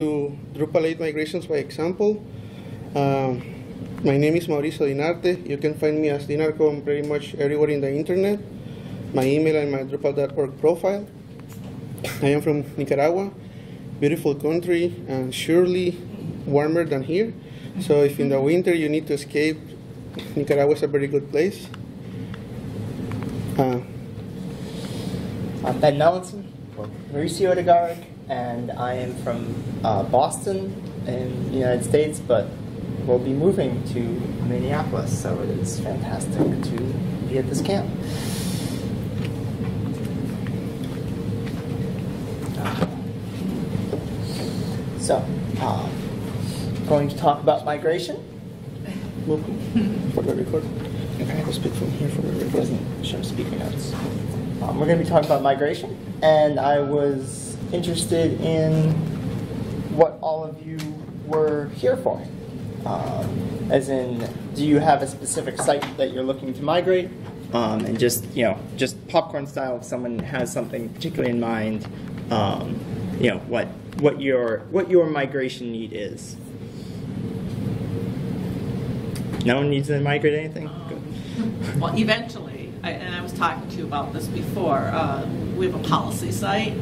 to Drupal 8 migrations by example. Um, my name is Mauricio Dinarte. You can find me as Dinarcon on pretty much everywhere in the internet. My email and my Drupal.org profile. I am from Nicaragua, beautiful country, and surely warmer than here. So if in the winter you need to escape, Nicaragua is a very good place. Uh, I'm Ben Melançon, Mauricio De Odegaard, and I am from uh, Boston in the United States, but we'll be moving to Minneapolis, so it is fantastic to be at this camp. So, um, going to talk about migration. for the record. Okay. I speak from here for the It doesn't show speaker notes. Um, we're going to be talking about migration, and I was interested in what all of you were here for. Um, as in, do you have a specific site that you're looking to migrate? Um, and just you know, just popcorn style. If someone has something particularly in mind, um, you know what what your what your migration need is. No one needs to migrate anything. Good. Well, eventually, I- and I was talking to you about this before, uh, we have a policy site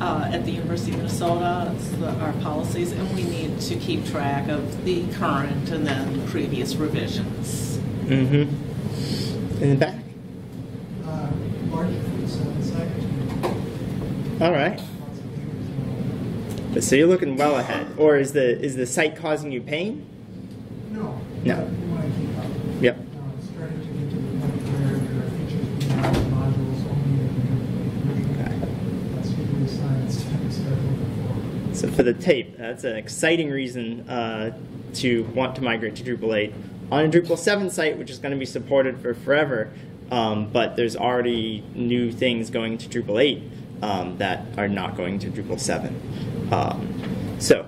uh, at the University of Minnesota, it's the- our policies, and we need to keep track of the current and then previous revisions. Mm-hmm. In the back. Uh, March. All right. But so you're looking well ahead, or is the is the site causing you pain? No. No. We want to keep up. Yep. Now, it's starting to get to the point where there are features being added modules only in the complete Okay. version. That's usually science to start looking forward. So for the tape, that's an exciting reason uh, to want to migrate to Drupal 8 on a Drupal 7 site, which is going to be supported for forever. Um, but there's already new things going to Drupal 8 um, that are not going to Drupal 7. Um, so.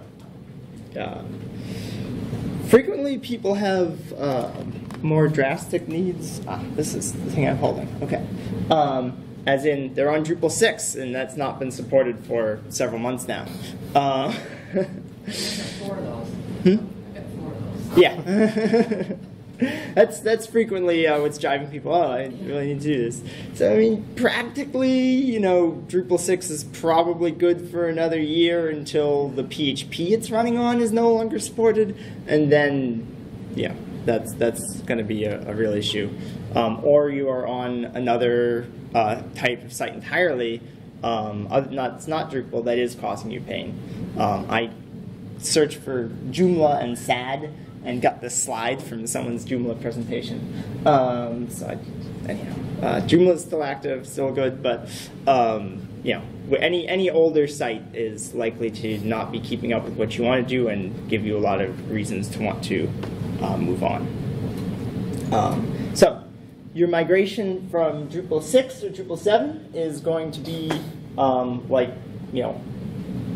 Uh, Frequently, people have uh, more drastic needs. Ah, this is the thing I'm holding. Okay. As in, they're on Drupal 6, and that's not been supported for several months now. Uh, Four of those. Hmm? I've got four of those. yeah. that's that's frequently uh, what's driving people. Oh, I really need to do this. So I mean, practically, you know, Drupal six is probably good for another year until the PHP it's running on is no longer supported, and then, yeah, that's that's going to be a, a real issue. Um, or you are on another uh, type of site entirely. Um, not it's not Drupal that is causing you pain. Um, I searched for Joomla and SAD and got this slide from someone's Joomla presentation. Um, so I, anyhow, uh, Joomla is still active, still good, but um, you know, any any older site is likely to not be keeping up with what you want to do and give you a lot of reasons to want to uh, move on. Um, so your migration from Drupal 6 to Drupal 7 is going to be um, like, you know,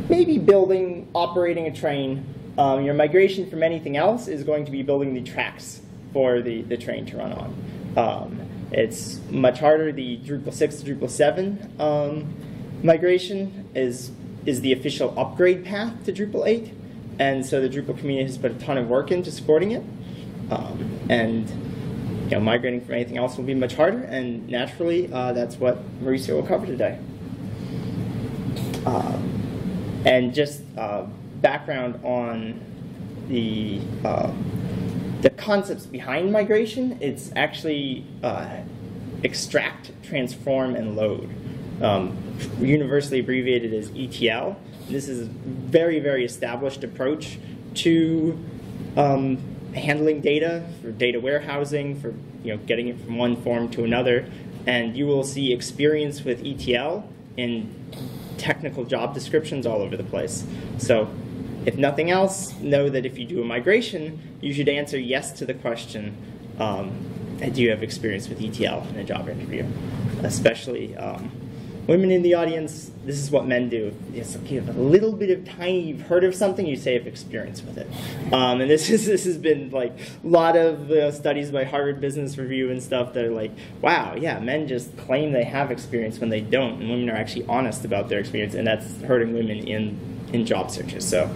maybe building, operating a train. Um, your migration from anything else is going to be building the tracks for the, the train to run on. Um, it's much harder. The Drupal 6 to Drupal 7 um, migration is, is the official upgrade path to Drupal 8. And so the Drupal community has put a ton of work into supporting it. Um, and you know, migrating from anything else will be much harder, and naturally, uh, that's what Mauricio will cover today. Um, and just uh, background on the uh, the concepts behind migration. It's actually uh, extract, transform, and load. Um, universally abbreviated as ETL. This is a very, very established approach to um, handling data, for data warehousing, for you know getting it from one form to another. And you will see experience with ETL in technical job descriptions all over the place. So, if nothing else, know that if you do a migration, you should answer yes to the question, um, do you have experience with ETL in a job interview? Especially um, women in the audience, this is what men do. If you have a little bit of tiny, you've heard of something, you say you have experience with it. Um, and this is this has been like a lot of uh, studies by Harvard Business Review and stuff that are like, wow, yeah, men just claim they have experience when they don't, and women are actually honest about their experience, and that's hurting women in in job searches. So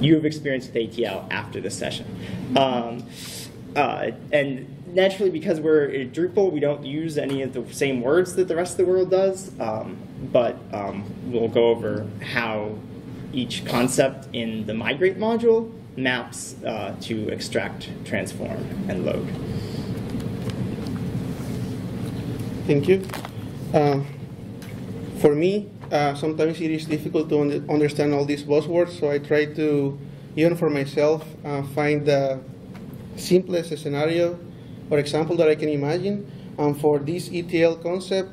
you have experience with ETL after this session. Um, uh, and naturally, because we're in Drupal, we don't use any of the same words that the rest of the world does, um, but um, we'll go over how each concept in the migrate module maps uh, to extract, transform, and load. Thank you. Um, for me, uh, sometimes it is difficult to un- understand all these buzzwords, so I try to, even for myself, uh, find the simplest scenario or example that I can imagine. And for this ETL concept,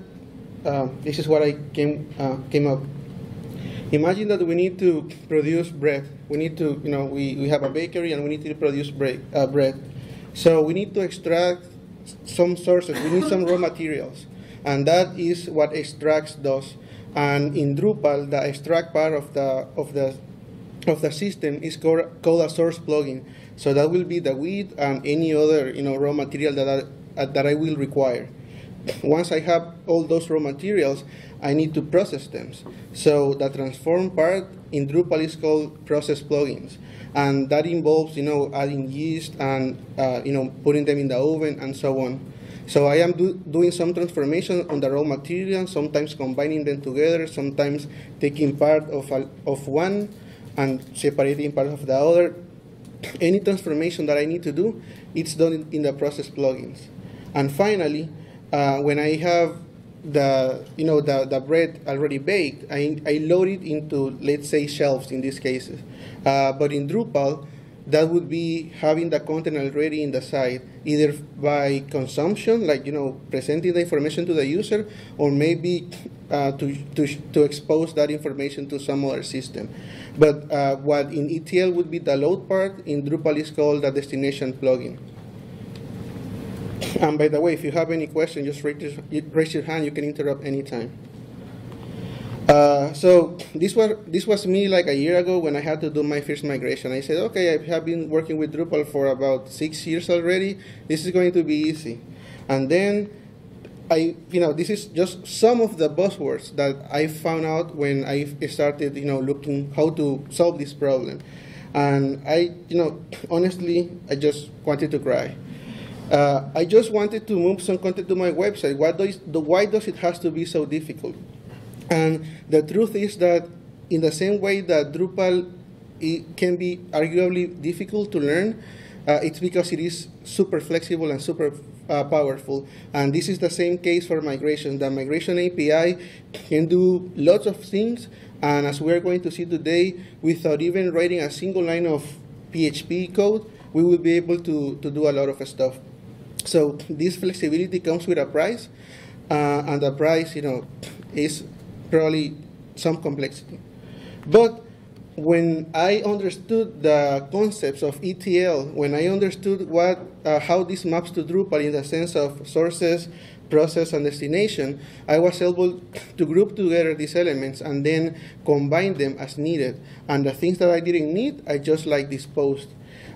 uh, this is what I came uh, came up. Imagine that we need to produce bread. We need to, you know, we, we have a bakery and we need to produce bread, uh, bread. So we need to extract some sources. We need some raw materials, and that is what extracts does. And in Drupal, the extract part of the of the of the system is called, called a source plugin. So that will be the wheat and any other you know raw material that I, that I will require. Once I have all those raw materials, I need to process them. So the transform part in Drupal is called process plugins, and that involves you know adding yeast and uh, you know putting them in the oven and so on. So I am do, doing some transformation on the raw material, sometimes combining them together, sometimes taking part of a, of one and separating part of the other. Any transformation that I need to do, it's done in, the process plugins. And finally, uh, when I have the you know the, the bread already baked, I, I load it into let's say shelves in these cases. Uh, but in Drupal, that would be having the content already in the site, either by consumption, like you know presenting the information to the user, or maybe uh, to, to to expose that information to some other system. But uh, what in ETL would be the load part, in Drupal is called the destination plugin. And by the way, if you have any question, just raise, raise your hand. You can interrupt anytime. Uh, so this was this was me like a year ago when I had to do my first migration. I said, okay, I have been working with Drupal for about six years already. This is going to be easy. And then I, you know, this is just some of the buzzwords that I found out when I started, you know, looking how to solve this problem. And I, you know, honestly, I just wanted to cry. Uh, I just wanted to move some content to my website. Why does, why does it has to be so difficult? And the truth is that in the same way that Drupal it can be arguably difficult to learn, uh, it's because it is super flexible and super uh, powerful. And this is the same case for migration. The migration API can do lots of things, and as we're going to see today, without even writing a single line of PHP code, we will be able to, to do a lot of stuff. So this flexibility comes with a price, uh, and the price, you know, is probably some complexity. But when I understood the concepts of ETL, when I understood what, uh, how this maps to Drupal in the sense of sources, process, and destination, I was able to group together these elements and then combine them as needed. And the things that I didn't need, I just like disposed.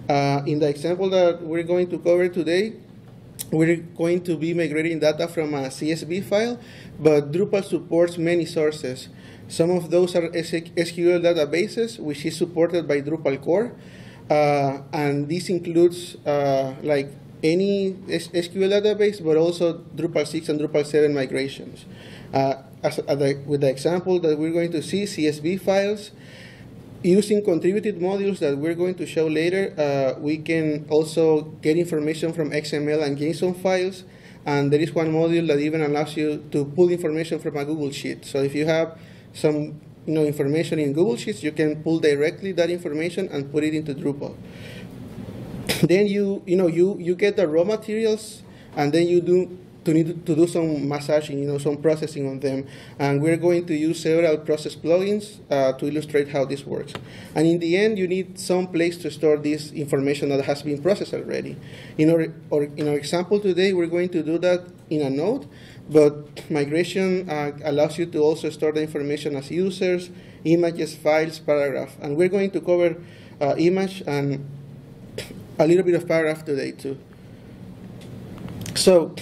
Uh, in the example that we're going to cover today, we're going to be migrating data from a CSV file, but Drupal supports many sources. Some of those are SQL databases, which is supported by Drupal core, uh, and this includes uh, like any SQL database, but also Drupal 6 and Drupal 7 migrations. Uh, as, uh, the, with the example that we're going to see, CSV files, using contributed modules that we're going to show later, uh, we can also get information from XML and JSON files. And there is one module that even allows you to pull information from a Google Sheet. So if you have some you know, information in Google Sheets, you can pull directly that information and put it into Drupal. then you, you, know, you, you get the raw materials, and then you do to need to do some massaging, you know, some processing on them. And we're going to use several process plugins uh, to illustrate how this works. And in the end, you need some place to store this information that has been processed already. In our, or in our example today, we're going to do that in a node, but migration uh, allows you to also store the information as users, images, files, paragraph. And we're going to cover uh, image and a little bit of paragraph today too. So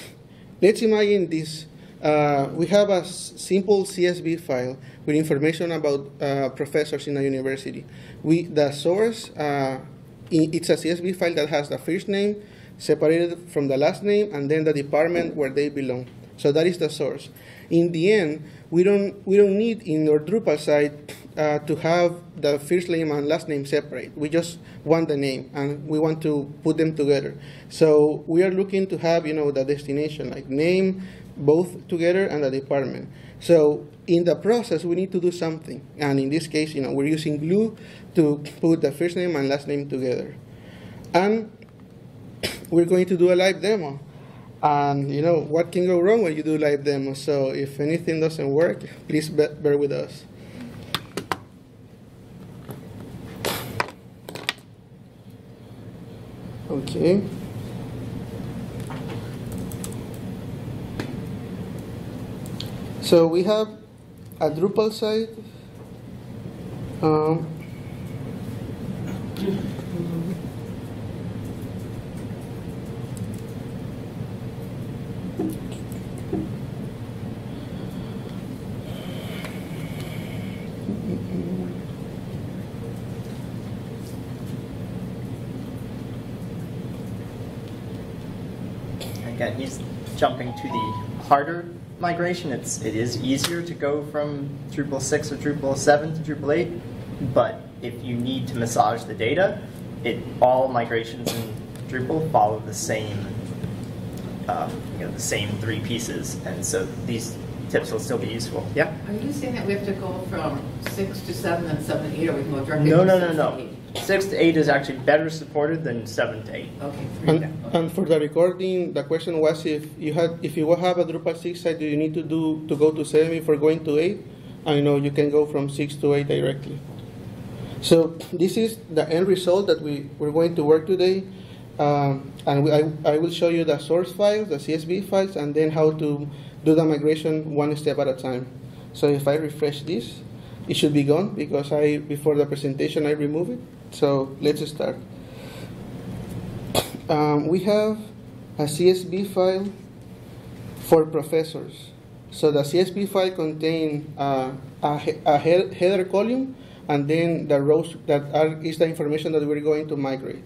let's imagine this uh, we have a simple CSV file with information about uh, professors in a university. We, the source, uh, it's a CSV file that has the first name separated from the last name and then the department where they belong. So that is the source. In the end, we don't, we don't need in our Drupal site uh, to have the first name and last name separate. We just want the name and we want to put them together. So we are looking to have, you know, the destination, like name, both together and the department. So in the process, we need to do something. And in this case, you know, we're using glue to put the first name and last name together. And we're going to do a live demo. And you know, what can go wrong when you do live demo? So if anything doesn't work, please be- bear with us. Okay. So we have a Drupal site. Um, Again, he's jumping to the harder migration. It's it is easier to go from Drupal 6 or Drupal 7 to Drupal 8, but if you need to massage the data, it all migrations in Drupal follow the same uh, you know the same three pieces, and so these tips will still be useful. Yeah. Are you saying that we have to go from six to seven and seven to eight, or we can go directly No, no, no, no. Eight? Six to eight is actually better supported than seven to eight. Okay, three And, down. and for the recording, the question was if you had, if you have a Drupal six site, do you need to do to go to seven before going to eight? I know you can go from six to eight directly. So this is the end result that we we're going to work today, um, and we, I I will show you the source files, the CSV files, and then how to do the migration one step at a time. So if I refresh this, it should be gone because I before the presentation I remove it. So let's start. Um, we have a CSV file for professors. So the CSV file contains uh, a, a he- header column and then the rows that are, is the information that we're going to migrate.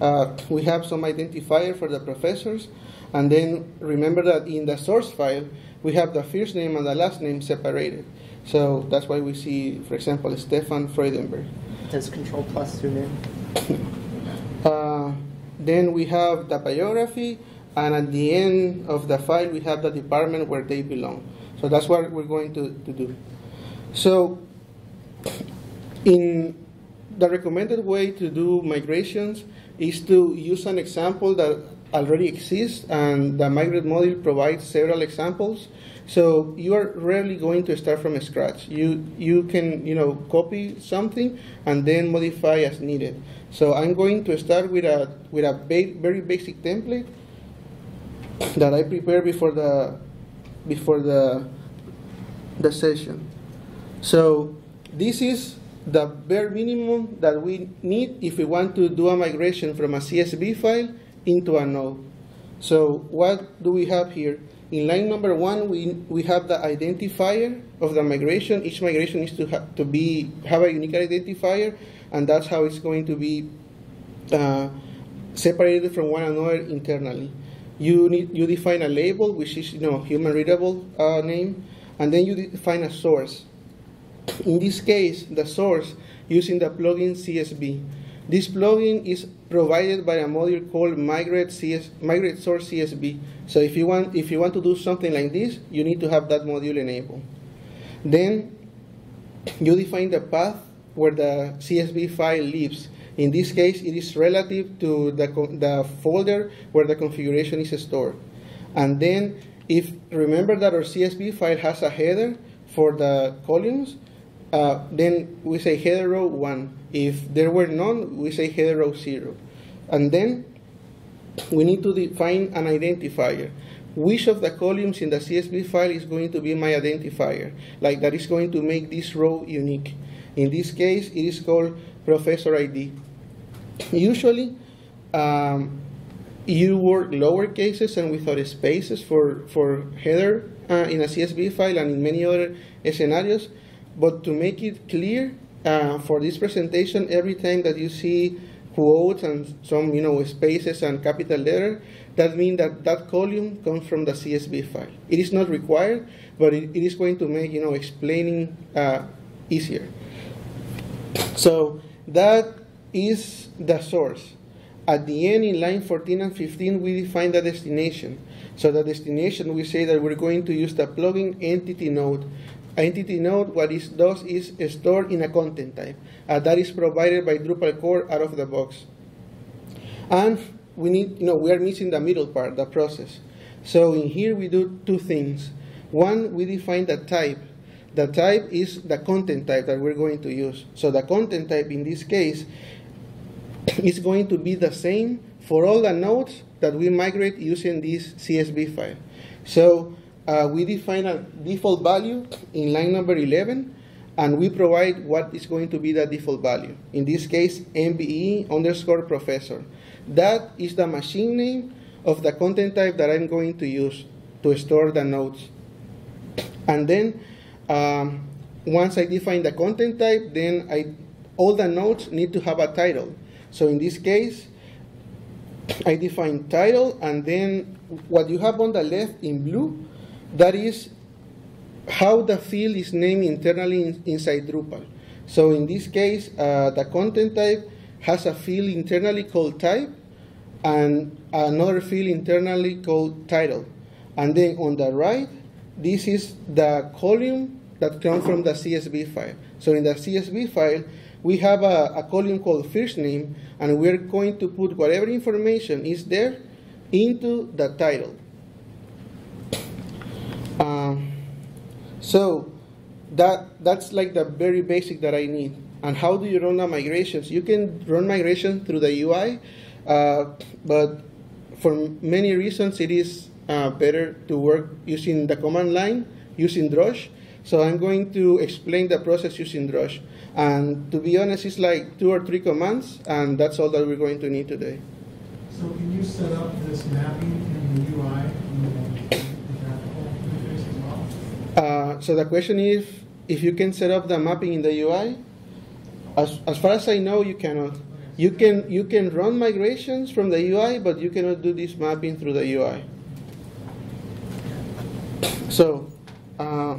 Uh, we have some identifier for the professors, and then remember that in the source file we have the first name and the last name separated. So that's why we see, for example, Stefan Freudenberg. Does Control Plus zoom in? Uh, then we have the biography, and at the end of the file, we have the department where they belong. So that's what we're going to, to do. So, in the recommended way to do migrations is to use an example that already exists, and the migrate module provides several examples. So you are rarely going to start from scratch. You you can you know copy something and then modify as needed. So I'm going to start with a with a ba- very basic template that I prepared before the before the the session. So this is the bare minimum that we need if we want to do a migration from a CSV file into a node. So what do we have here? In line number one, we, we have the identifier of the migration. Each migration needs to, to be have a unique identifier, and that's how it's going to be uh, separated from one another internally. You need you define a label, which is you know human readable uh, name, and then you define a source. In this case, the source using the plugin CSV. This plugin is provided by a module called Migrate, CS, Migrate Source CSV. So if you want if you want to do something like this, you need to have that module enabled. Then you define the path where the CSV file lives. In this case, it is relative to the, the folder where the configuration is stored. And then, if remember that our CSV file has a header for the columns, uh, then we say header row 1. If there were none, we say header row 0. And then we need to define an identifier. Which of the columns in the CSV file is going to be my identifier? Like that is going to make this row unique. In this case, it is called professor ID. Usually, um, you work lower cases and without spaces for, for header uh, in a CSV file and in many other scenarios. But to make it clear uh, for this presentation, every time that you see quotes and some you know spaces and capital letter, that means that that column comes from the CSV file. It is not required, but it, it is going to make you know explaining uh, easier. So that is the source. At the end, in line 14 and 15, we define the destination. So the destination, we say that we're going to use the plugin entity node. Entity node, what it does is stored in a content type. Uh, that is provided by Drupal core out of the box. And we need, you know, we are missing the middle part, the process. So in here we do two things. One, we define the type. The type is the content type that we're going to use. So the content type in this case is going to be the same for all the nodes that we migrate using this CSV file. So uh, we define a default value in line number 11, and we provide what is going to be the default value. In this case, MBE underscore professor. That is the machine name of the content type that I'm going to use to store the nodes. And then um, once I define the content type, then I, all the nodes need to have a title. So in this case, I define title, and then what you have on the left in blue, that is how the field is named internally in, inside Drupal. So in this case, uh, the content type has a field internally called type, and another field internally called title. And then on the right, this is the column that comes from the CSV file. So in the CSV file, we have a, a column called first name, and we're going to put whatever information is there into the title. Um, so that that's like the very basic that I need. And how do you run the migrations? You can run migration through the UI, uh, but for many reasons it is uh, better to work using the command line, using Drush. So I'm going to explain the process using Drush. And to be honest, it's like two or three commands, and that's all that we're going to need today. So can you set up this mapping in the UI, in the graphical interface as well? Uh, so the question is if you can set up the mapping in the UI. As, as far as I know, you cannot. You can you can run migrations from the UI, but you cannot do this mapping through the UI. So. Uh,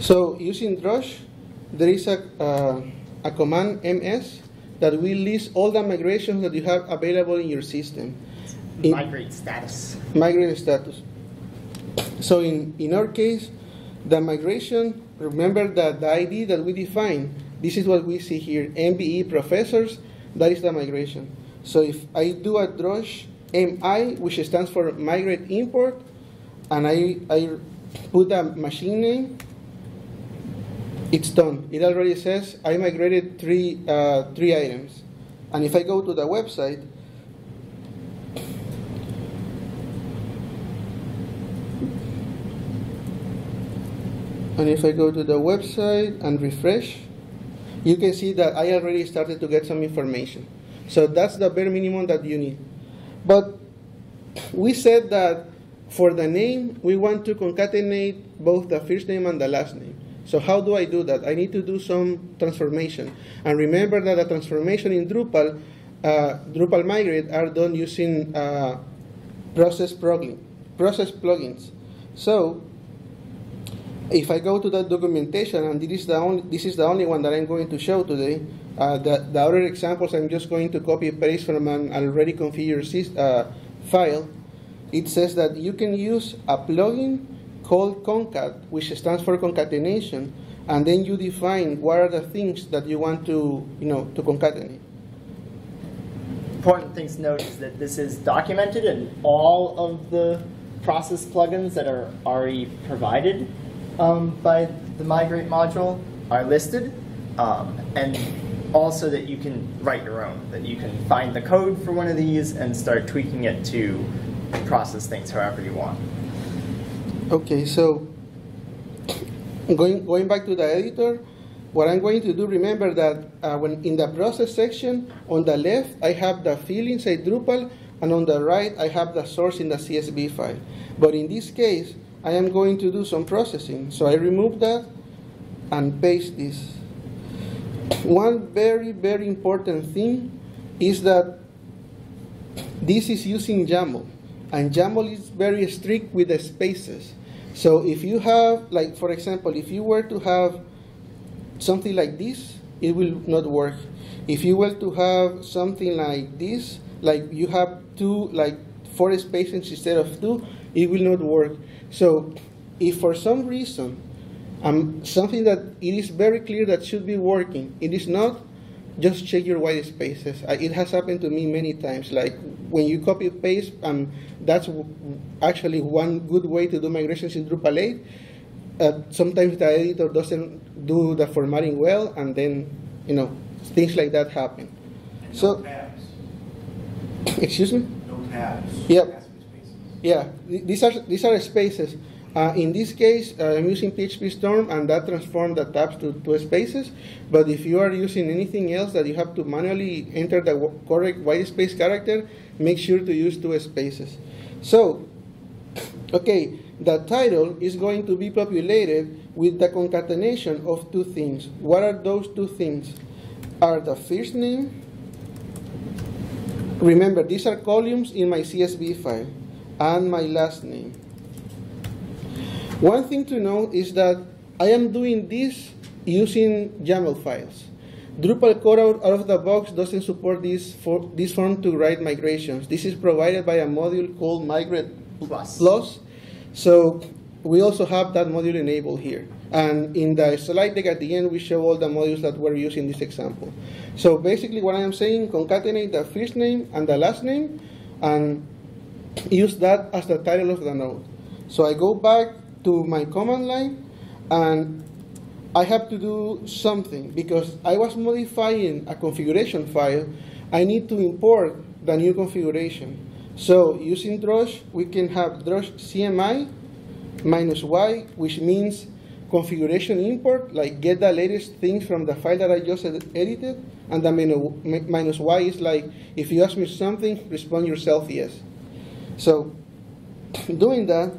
so using Drush, there is a, uh, a command ms that will list all the migrations that you have available in your system. Migrate status. migrate status. So in, in our case, the migration, remember that the ID that we define, this is what we see here, MBE professors, that is the migration. So if I do a drush MI, which stands for migrate import, and I, I put a machine name, it's done. It already says I migrated three, uh, three items. And if I go to the website, And if I go to the website and refresh, you can see that I already started to get some information. So that's the bare minimum that you need. But we said that for the name, we want to concatenate both the first name and the last name. So how do I do that? I need to do some transformation. And remember that the transformation in Drupal, uh, Drupal Migrate, are done using uh, process plugin, process plugins. So if I go to that documentation, and this is the only, this is the only one that I'm going to show today, uh, the, the other examples I'm just going to copy and paste from an already configured uh, file. It says that you can use a plugin called concat, which stands for concatenation, and then you define what are the things that you want to, you know, to concatenate. Important things to note is that this is documented in all of the process plugins that are already provided um, by the migrate module are listed, um, and also that you can write your own, that you can find the code for one of these and start tweaking it to process things however you want. Okay, so going going back to the editor, what I'm going to do, remember that uh, when in the process section, on the left, I have the field inside Drupal, and on the right, I have the source in the CSV file. But in this case, I am going to do some processing. So I remove that and paste this. One very, very important thing is that this is using YAML, and YAML is very strict with the spaces. So if you have, like for example, if you were to have something like this, it will not work. If you were to have something like this, like you have two, like four spaces instead of two, it will not work. So if for some reason, um, something that it is very clear that should be working, it is not, just check your white spaces. I, it has happened to me many times. Like when you copy paste, um, that's actually one good way to do migrations in Drupal 8. Uh, sometimes the editor doesn't do the formatting well, and then you know things like that happen. And So- no tabs, Excuse me. no tabs. Yep. Has to be spaces. Yeah, these are these are spaces. Uh, in this case, uh, I'm using PHP Storm, and that transforms the tabs to, spaces. But if you are using anything else that you have to manually enter the correct white space character, make sure to use two spaces. So, okay, the title is going to be populated with the concatenation of two things. What are those two things? Are the first name Remember, these are columns in my CSV file and my last name. One thing to note is that I am doing this using YAML files. Drupal core out, out of the box doesn't support this, for, this form to write migrations. This is provided by a module called Migrate Plus. Plus. So we also have that module enabled here. And in the slide deck at the end, we show all the modules that we're using in this example. So basically what I am saying, concatenate the first name and the last name, and use that as the title of the node. So I go back to my command line, and I have to do something because I was modifying a configuration file. I need to import the new configuration. So using Drush, we can have Drush CMI minus Y, which means configuration import, like get the latest things from the file that I just ed- edited, and the minus Y is like, if you ask me something, respond yourself yes. So doing that,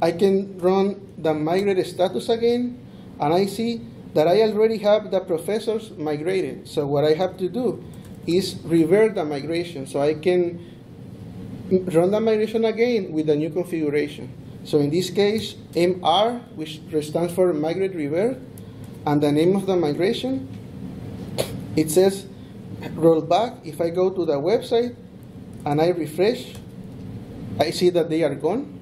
I can run the migrate status again, and I see that I already have the professors migrated. So what I have to do is revert the migration. So I can run the migration again with the new configuration. So in this case, MR, which stands for migrate revert, and the name of the migration, it says roll back. If I go to the website and I refresh, I see that they are gone.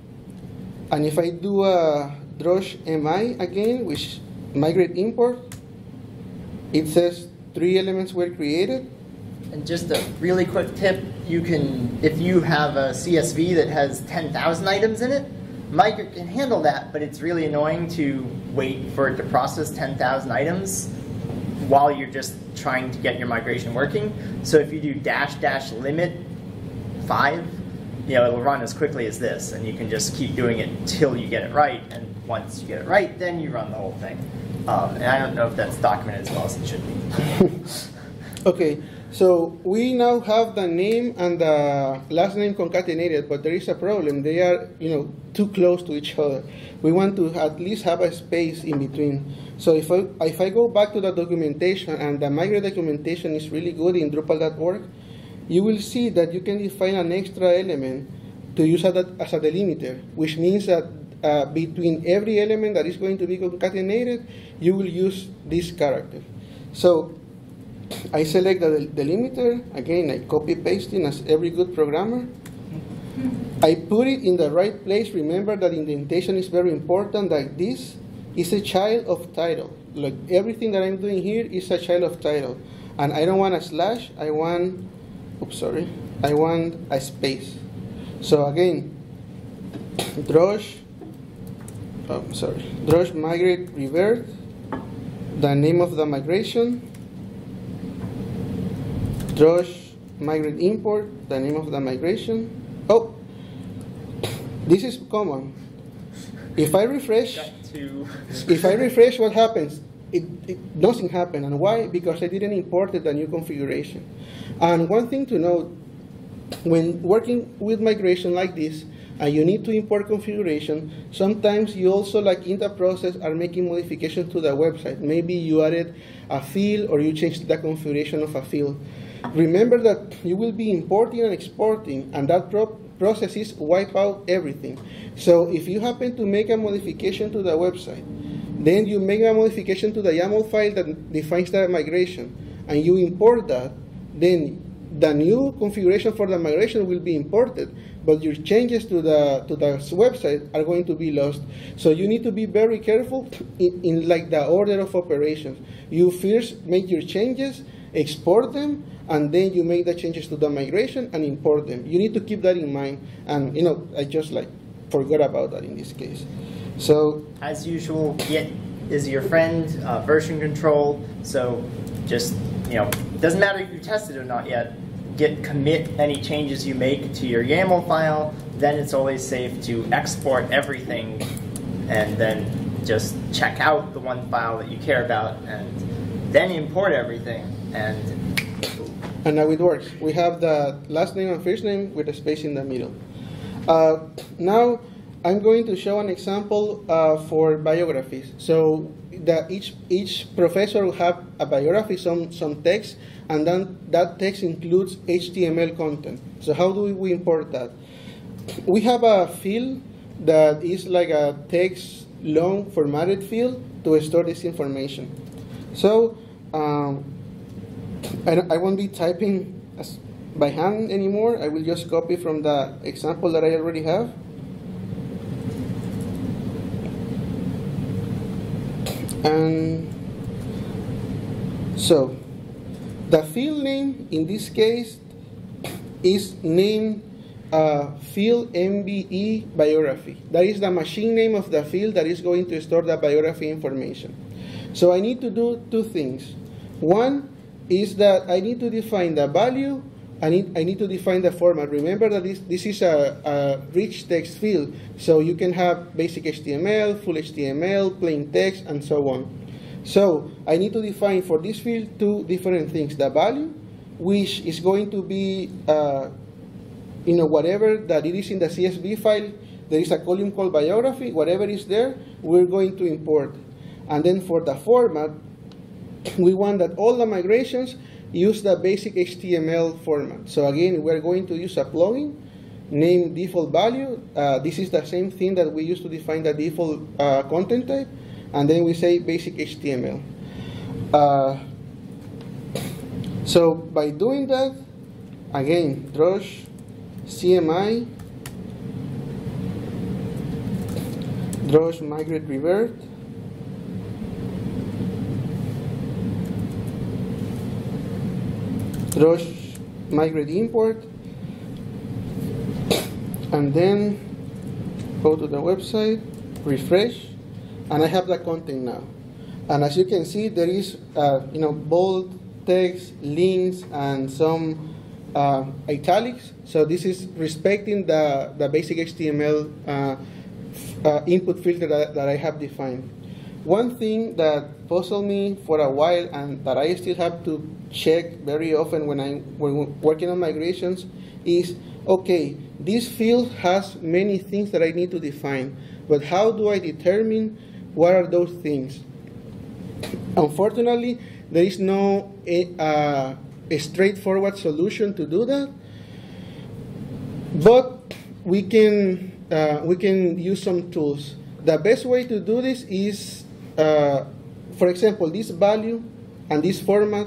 And if I do a Drush MI again, which migrate import, it says three elements were created. And just a really quick tip, you can, if you have a CSV that has 10,000 items in it, Migrate can handle that, but it's really annoying to wait for it to process 10,000 items while you're just trying to get your migration working. So if you do dash dash limit 5, you know, it'll run as quickly as this, and you can just keep doing it until you get it right, and once you get it right, then you run the whole thing. Um, and I don't know if that's documented as well as it should be. Okay, so we now have the name and the last name concatenated, but there is a problem. They are, you know, too close to each other. We want to at least have a space in between. So if I, if I go back to the documentation, and the migrate documentation is really good in Drupal.org, you will see that you can define an extra element to use as a, as a delimiter, which means that uh, between every element that is going to be concatenated, you will use this character. So I select the delimiter, again I copy pasting as every good programmer. I put it in the right place, remember that indentation is very important, like this is a child of title. Like everything that I'm doing here is a child of title. And I don't want a slash, I want, oops, sorry, I want a space. So again, Drush, oh, sorry, Drush migrate revert, the name of the migration, Drush migrate import, the name of the migration. Oh, this is common. If I refresh, if I refresh, what happens? It, it doesn't happen. And why? Because I didn't import the new configuration. And one thing to note, when working with migration like this, and you need to import configuration, sometimes you also, like in the process, are making modifications to the website. Maybe you added a field or you changed the configuration of a field. Remember that you will be importing and exporting, and that pro process is wipe out everything. So if you happen to make a modification to the website, then you make a modification to the YAML file that defines the migration, and you import that, then the new configuration for the migration will be imported, but your changes to the to the website are going to be lost. So you need to be very careful in, in like the order of operations. You first make your changes, export them, and then you make the changes to the migration and import them. You need to keep that in mind. And you know, I just like forgot about that in this case. So As usual, Git is your friend, uh, version control. So just, you know, doesn't matter if you tested it or not yet. Git commit any changes you make to your YAML file. Then it's always safe to export everything and then just check out the one file that you care about and then import everything. And And now it works. We have the last name and first name with a space in the middle. Uh, now I'm going to show an example uh, for biographies. So that each each professor will have a biography, some some text, and then that text includes HTML content. So how do we import that? We have a field that is like a text long formatted field to store this information. So um, I, I won't be typing by hand anymore. I will just copy from the example that I already have. And so the field name in this case is named uh, field MBE biography. That is the machine name of the field that is going to store the biography information. So I need to do two things. One is that I need to define the value. I need, I need to define the format. Remember that this, this is a, a rich text field, so you can have basic HTML, full HTML, plain text, and so on. So I need to define for this field two different things. The value, which is going to be uh, you know, whatever that it is in the CSV file, there is a column called biography, whatever is there, we're going to import. And then for the format, we want that all the migrations use the basic HTML format. So again, we're going to use a plugin named default value. Uh, this is the same thing that we use to define the default uh, content type. And then we say basic HTML. Uh, so by doing that, again, Drush CMI, Drush migrate revert, Drush migrate import, and then go to the website, refresh, and I have the content now. And as you can see, there is uh, you know bold text, links, and some uh, italics. So this is respecting the, the basic HTML uh, uh, input filter that, that I have defined. One thing that puzzled me for a while and that I still have to check very often when I'm when working on migrations is okay, this field has many things that I need to define, but how do I determine what are those things? Unfortunately, there is no a, uh, a straightforward solution to do that, but we can uh, we can use some tools. The best way to do this is, uh, for example, this value and this format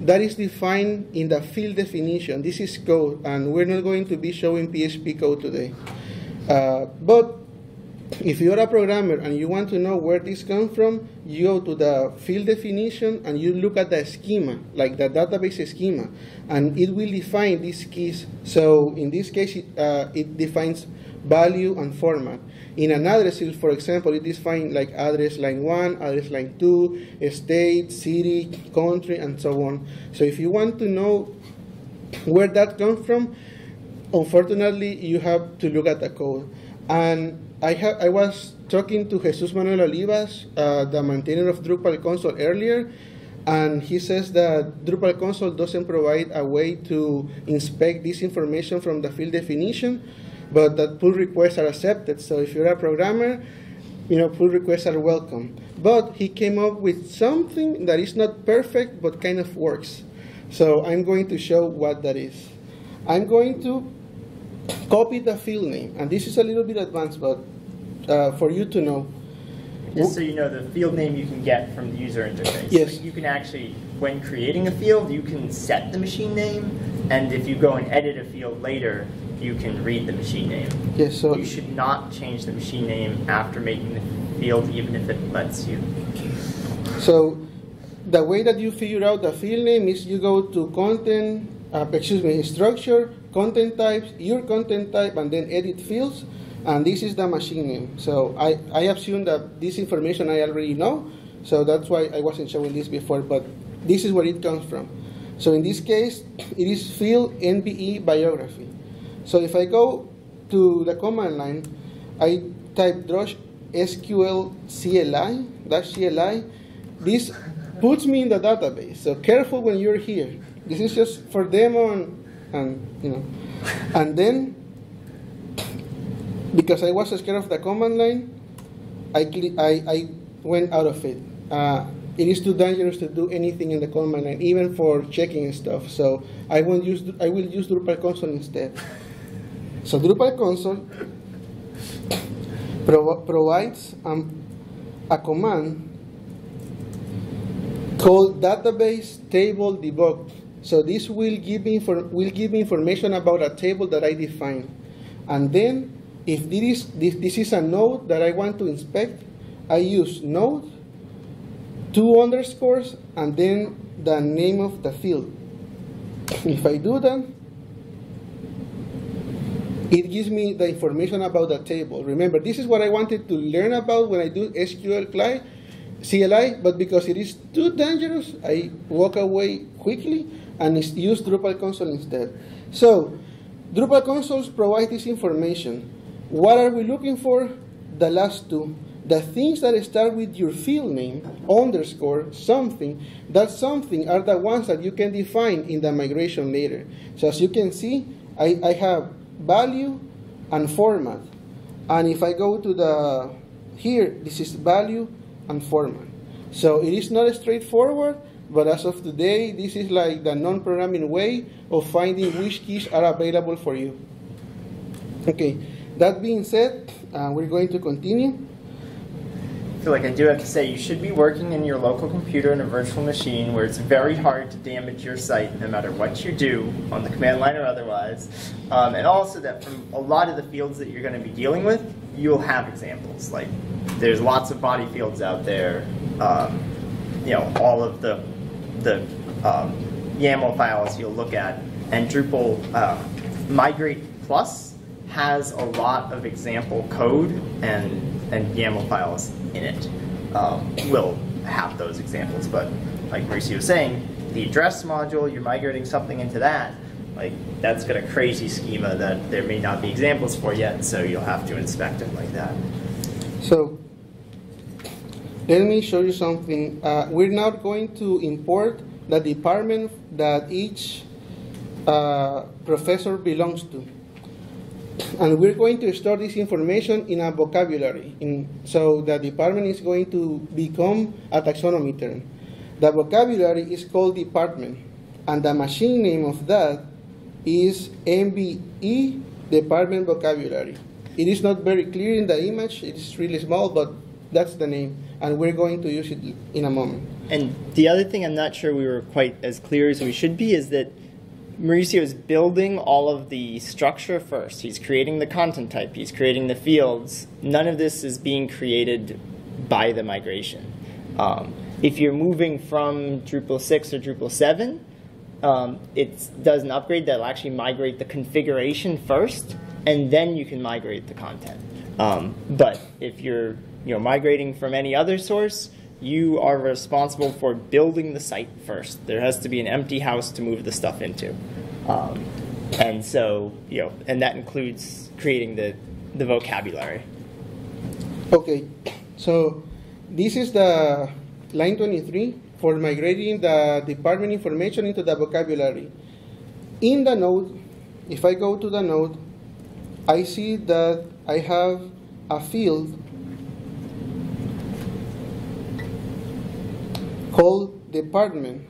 that is defined in the field definition. This is code, and we're not going to be showing PHP code today. Uh, but if you're a programmer and you want to know where this comes from, you go to the field definition and you look at the schema, like the database schema, and it will define these keys. So in this case, it, uh, it defines value and format. In an address for example, it defines like address line 1, address line 2, state, city, country, and so on. So if you want to know where that comes from, unfortunately, you have to look at the code. And I, I was talking to Jesus Manuel Olivas, uh, the maintainer of Drupal console earlier, and he says that Drupal console doesn't provide a way to inspect this information from the field definition, but that pull requests are accepted. So if you're a programmer, you know, pull requests are welcome. But he came up with something that is not perfect, but kind of works. So I'm going to show what that is. I'm going to copy the field name, and this is a little bit advanced, but uh, for you to know. Just so you know, the field name you can get from the user interface. Yes. So you can actually, when creating a field, you can set the machine name, and if you go and edit a field later, you can read the machine name. Yes, so You should not change the machine name after making the field, even if it lets you. So the way that you figure out the field name is you go to content, uh, excuse me, structure, content types, your content type, and then edit fields. And this is the machine name. So I, I assume that this information I already know. So that's why I wasn't showing this before, but this is where it comes from. So in this case, it is field MBE biography. So if I go to the command line, I type drush SQL CLI, dash CLI. This puts me in the database. So careful when you're here. This is just for demo and, and you know. And then, because I was scared of the command line, I, I, I went out of it. Uh, it is too dangerous to do anything in the command line, even for checking and stuff. So I won't use I will use Drupal console instead. So Drupal console provi- provides um, a command called database table debug. So this will give me will give me information about a table that I define, and then if this is this, this is a node that I want to inspect, I use node two underscores and then the name of the field. If I do that, it gives me the information about the table. Remember, this is what I wanted to learn about when I do SQL CLI, CLI, but because it is too dangerous, I walk away quickly and use Drupal console instead. So, Drupal consoles provide this information. What are we looking for? The last two. The things that start with your field name, underscore, something, that something are the ones that you can define in the migration later. So as you can see, I, I have value and format. And if I go to the, here, this is value and format. So it is not straightforward, but as of today, this is like the non-programming way of finding which keys are available for you. Okay, that being said, uh, we're going to continue. Feel like I do have to say you should be working in your local computer in a virtual machine where it's very hard to damage your site no matter what you do on the command line or otherwise. Um, and also that from a lot of the fields that you're going to be dealing with, you'll have examples. Like there's lots of body fields out there. Um, you know, all of the the um, YAML files you'll look at, and Drupal uh, Migrate Plus has a lot of example code and and YAML files in it. Um, will have those examples, but like Mauricio was saying, the address module, you're migrating something into that. Like that's got a crazy schema that there may not be examples for yet, so you'll have to inspect it like that. So let me show you something. Uh, we're now going to import the department that each uh, professor belongs to. And we're going to store this information in a vocabulary. In, so the department is going to become a taxonomy term. The vocabulary is called department, and the machine name of that is MBE department vocabulary. It is not very clear in the image, it is really small, but that's the name, and we're going to use it in a moment. And the other thing I'm not sure we were quite as clear as we should be is that Mauricio is building all of the structure first. He's creating the content type, he's creating the fields. None of this is being created by the migration. Um, if you're moving from Drupal 6 or Drupal 7, um, it does an upgrade that'll actually migrate the configuration first, and then you can migrate the content. Um, but if you're you know migrating from any other source, you are responsible for building the site first. There has to be an empty house to move the stuff into, um, and so you know, and that includes creating the the vocabulary. Okay, so this is the line 23 for migrating the department information into the vocabulary. In the node, if I go to the node, I see that I have a field called department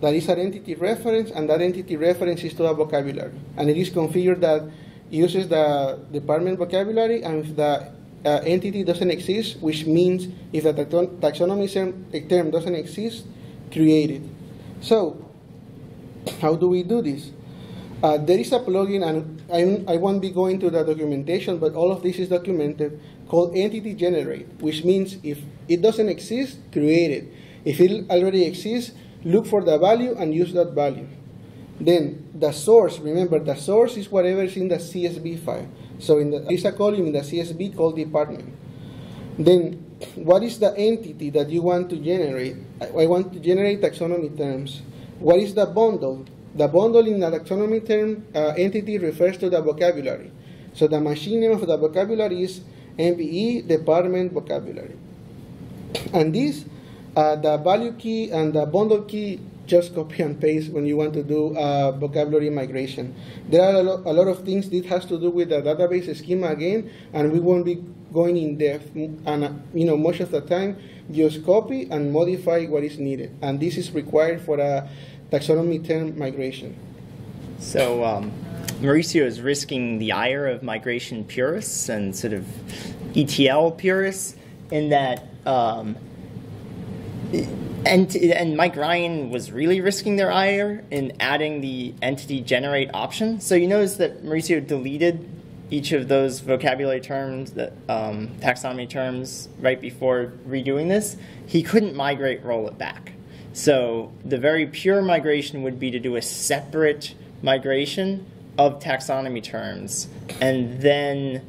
that is an entity reference and that entity reference is to a vocabulary. And it is configured that uses the department vocabulary and if the uh, entity doesn't exist which means if the taxonomy term, doesn't exist create it. So how do we do this? Uh, there is a plugin, and I, I won't be going to the documentation, but all of this is documented, called Entity Generate, which means if it doesn't exist, create it. If it already exists, look for the value and use that value. Then the source, remember, the source is whatever is in the CSV file. So in the, there is a column in the CSV called department. Then what is the entity that you want to generate? I want to generate taxonomy terms. What is the bundle? The bundle in the taxonomy term uh, entity refers to the vocabulary. So the machine name of the vocabulary is MBE department vocabulary. And this, uh, the value key and the bundle key, just copy and paste when you want to do uh, vocabulary migration. There are a, lo- a lot of things. This has to do with the database schema again, and we won't be going in depth. And uh, you know, most of the time, just copy and modify what is needed. And this is required for a taxonomy term migration. So um, Mauricio is risking the ire of migration purists and sort of ETL purists in that. Um, and, and Mike Ryan was really risking their ire in adding the entity generate option. So you notice that Mauricio deleted each of those vocabulary terms, that um, taxonomy terms, right before redoing this. He couldn't migrate roll it back. So the very pure migration would be to do a separate migration of taxonomy terms and then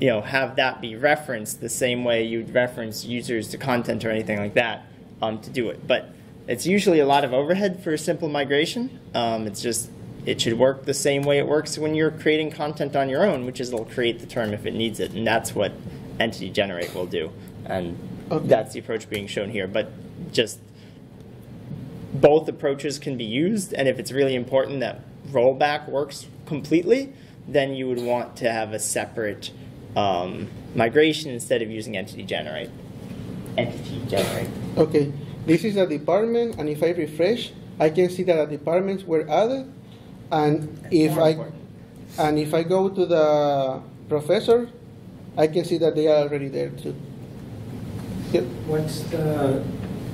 you know have that be referenced the same way you'd reference users to content or anything like that um, to do it. But it's usually a lot of overhead for a simple migration. Um, it's just it should work the same way it works when you're creating content on your own, which is it'll create the term if it needs it, and that's what entity generate will do. And Okay. that's the approach being shown here. But just both approaches can be used, and if it's really important that rollback works completely, then you would want to have a separate um, migration instead of using entity generate. Entity generate. Okay, this is a department, and if I refresh, I can see that the departments were added. And if I important. and if I go to the professor, I can see that they are already there too. Yep. What's the,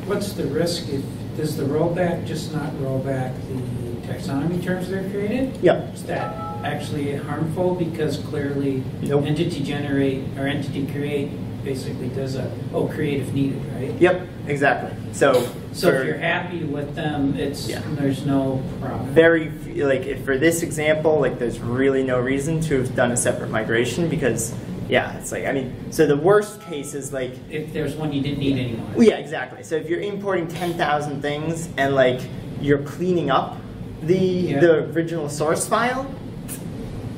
what's the risk if, does the rollback just not roll back the taxonomy terms that are created? Yep. Is that actually harmful because clearly Nope. entity generate or entity create basically does a, oh, create if needed, right? Yep, exactly. So, So for if you're happy with them, it's, Yeah. there's no problem. very like if for this example, like there's really no reason to have done a separate migration because yeah, it's like I mean, so the worst case is like If there's one you didn't need anymore. Yeah, exactly. So if you're importing 10,000 things and like you're cleaning up the Yeah. the original source file,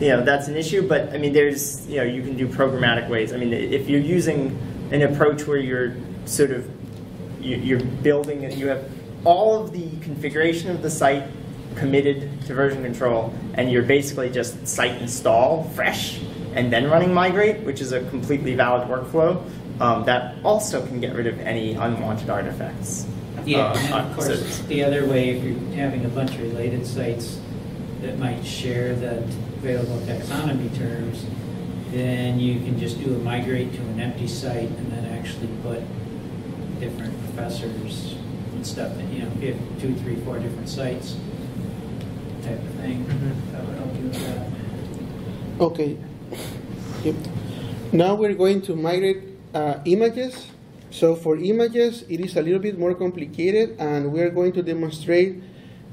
you know, that's an issue, but I mean there's, you know, you can do programmatic ways. I mean, if you're using an approach where you're sort of you- you're building you have all of the configuration of the site committed to version control and you're basically just site install fresh and then running migrate, which is a completely valid workflow. Um, that also can get rid of any unwanted artifacts. Yeah, Uh, and uh, of so- course, the other way, if you're having a bunch of related sites that might share the available taxonomy terms, then you can just do a migrate to an empty site and then actually put different professors and stuff, in, you know, if you have two, three, four different sites type of thing, Mhm. that would help you with that. Okay. Yep. Now we're going to migrate uh, images. So for images, it is a little bit more complicated, and we're going to demonstrate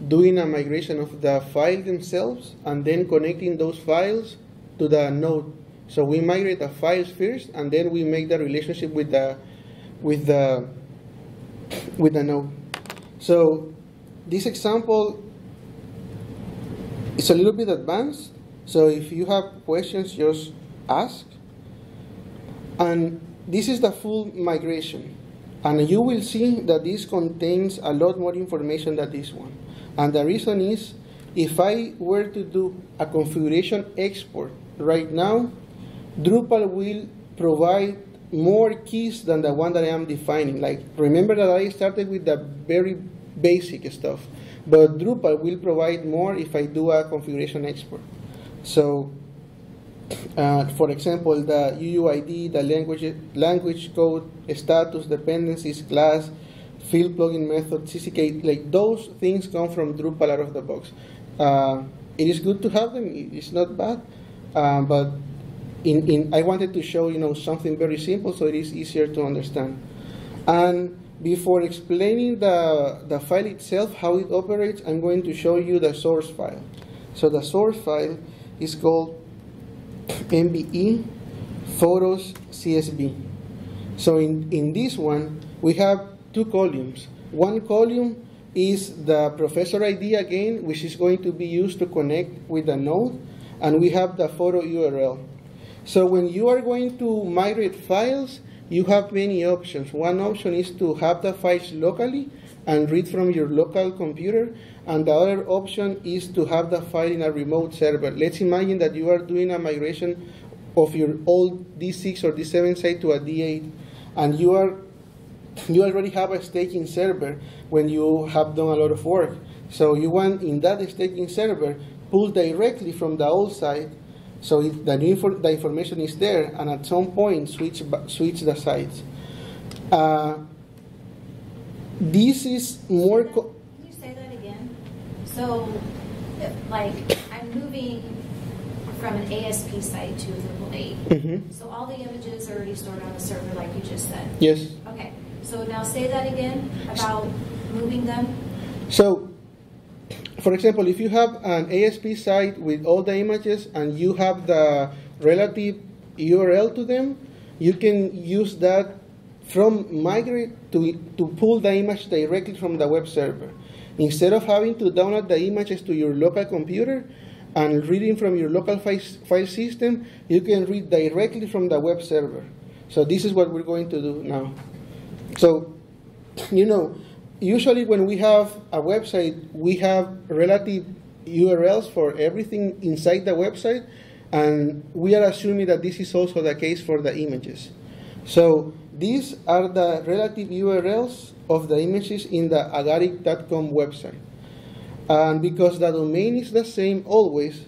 doing a migration of the file themselves and then connecting those files to the node. So we migrate the files first, and then we make the relationship with the with the with the node. So this example it's a little bit advanced, so if you have questions, just ask. And this is the full migration. And you will see that this contains a lot more information than this one. And the reason is, if I were to do a configuration export right now, Drupal will provide more keys than the one that I am defining. Like, remember that I started with the very basic stuff, but Drupal will provide more if I do a configuration export. So, uh, for example, the UUID, the language, language code, status, dependencies, class, field plugin method, CCK, like those things come from Drupal out of the box. Uh, it is good to have them, it's not bad, uh, but in, in, I wanted to show you know something very simple so it is easier to understand. And before explaining the, the file itself, how it operates, I'm going to show you the source file. So the source file is called MBE photos CSV. So in, in this one, we have two columns. One column is the professor ID again, which is going to be used to connect with the node, and we have the photo URL. So when you are going to migrate files, you have many options. One option is to have the files locally and read from your local computer, and the other option is to have the file in a remote server. Let's imagine that you are doing a migration of your old D6 or D7 site to a D8, and you are you already have a staging server when you have done a lot of work. So you want in that staging server pull directly from the old site so it, the, new the information is there, and at some point switch switch the sites. Uh, this is more. Can you say that again? So, if, like, I'm moving from an ASP site to a Drupal 8. Mm-hmm. So all the images are already stored on the server, like you just said. Yes. Okay. So now say that again about moving them. So for example, if you have an ASP site with all the images and you have the relative URL to them, you can use that from migrate to, to pull the image directly from the web server. Instead of having to download the images to your local computer and reading from your local file, file system, you can read directly from the web server. So this is what we're going to do now. So, you know, usually when we have a website, we have relative URLs for everything inside the website, and we are assuming that this is also the case for the images. So these are the relative URLs of the images in the agaric.com website. And because the domain is the same always,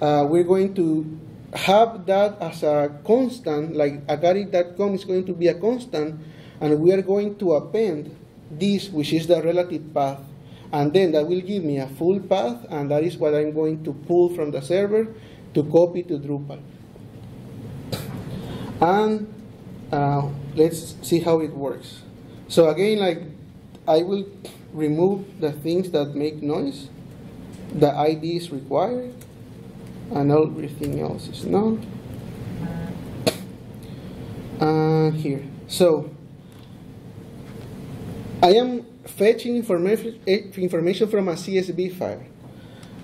uh, we're going to have that as a constant, like agaric.com is going to be a constant, and we are going to append this, which is the relative path. And then that will give me a full path, and that is what I'm going to pull from the server to copy to Drupal. And uh, let's see how it works. So again, like I will remove the things that make noise. The ID is required, and everything else is not. Uh, here. So I am fetching eh, information from a CSV file.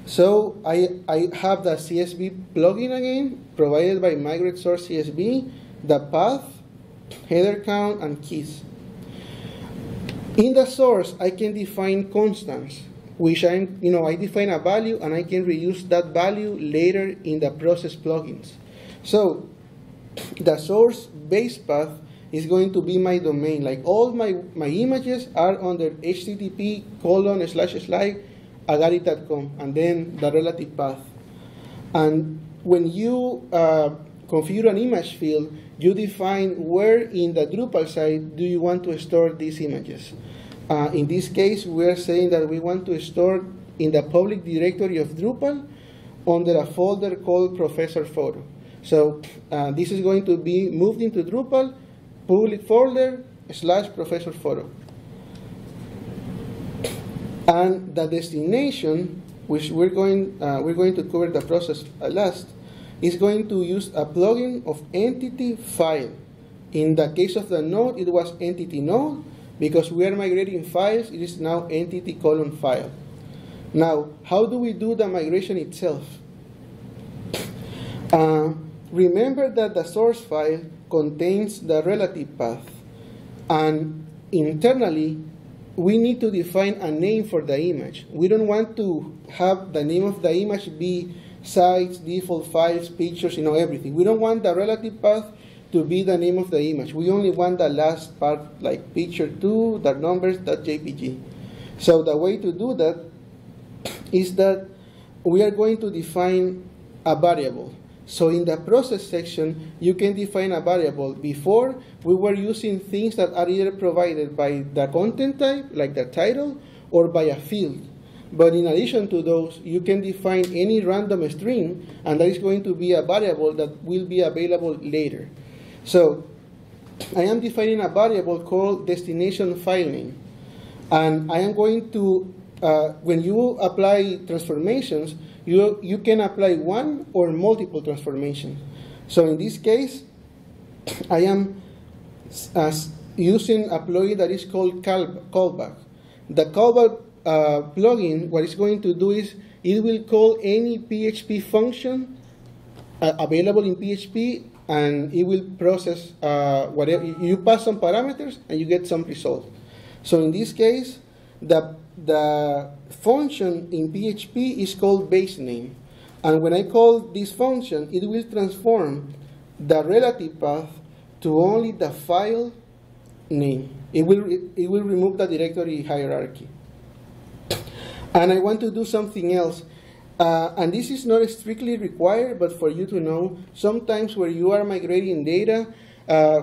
So I, I have the CSV plugin again, provided by Migrate Source CSV, the path, header count, and keys. In the source, I can define constants, which I'm, you know, I define a value and I can reuse that value later in the process plugins. So the source base path is going to be my domain. Like all my, my images are under http colon slash slash agaric.com and then the relative path. And when you uh, configure an image field, you define where in the Drupal site do you want to store these images. Uh, in this case, we are saying that we want to store in the public directory of Drupal under a folder called Professor Photo. So uh, this is going to be moved into Drupal public folder slash professor photo. And the destination, which we're going, uh, we're going to cover the process last, is going to use a plugin of entity file. In the case of the node, it was entity node. Because we are migrating files, it is now entity colon file. Now, how do we do the migration itself? Uh, remember that the source file contains the relative path. And internally, we need to define a name for the image. We don't want to have the name of the image be sites, default files, pictures, you know, everything. We don't want the relative path to be the name of the image. We only want the last part, like picture two, the numbers, that JPG. So the way to do that is that we are going to define a variable. So in the process section, you can define a variable. Before, we were using things that are either provided by the content type, like the title, or by a field. But in addition to those, you can define any random string, and that is going to be a variable that will be available later. So I am defining a variable called destination file name. And I am going to, uh, when you apply transformations, you, you can apply one or multiple transformations. So in this case, I am uh, using a plugin that is called call, callback. The callback uh, plugin, what it's going to do is it will call any PHP function uh, available in PHP and it will process uh, whatever you pass some parameters and you get some result. So in this case, the the function in PHP is called base name. And when I call this function, it will transform the relative path to only the file name. It will, it will remove the directory hierarchy. And I want to do something else. Uh, and this is not strictly required, but for you to know, sometimes where you are migrating data, uh,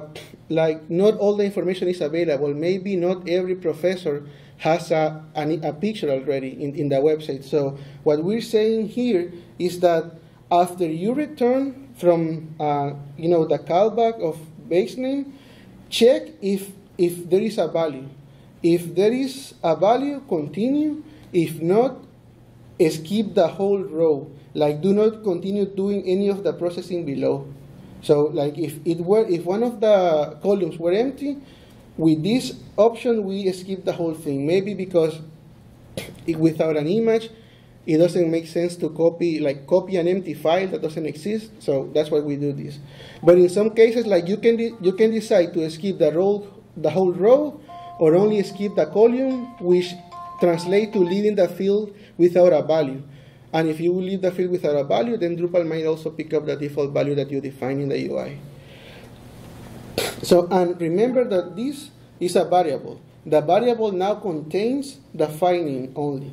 like not all the information is available. Maybe not every professor has a, a, a picture already in, in the website. So what we're saying here is that after you return from uh, you know the callback of base name, check if if there is a value. If there is a value, continue. If not, skip the whole row. Like do not continue doing any of the processing below. So like if it were if one of the columns were empty, with this option, we skip the whole thing. Maybe because it, without an image, it doesn't make sense to copy like copy an empty file that doesn't exist. So that's why we do this. But in some cases, like you can you can decide to skip the row, the whole row, or only skip the column, which translate to leaving the field without a value. And if you leave the field without a value, then Drupal might also pick up the default value that you define in the UI. So, and remember that this is a variable. The variable now contains the name only.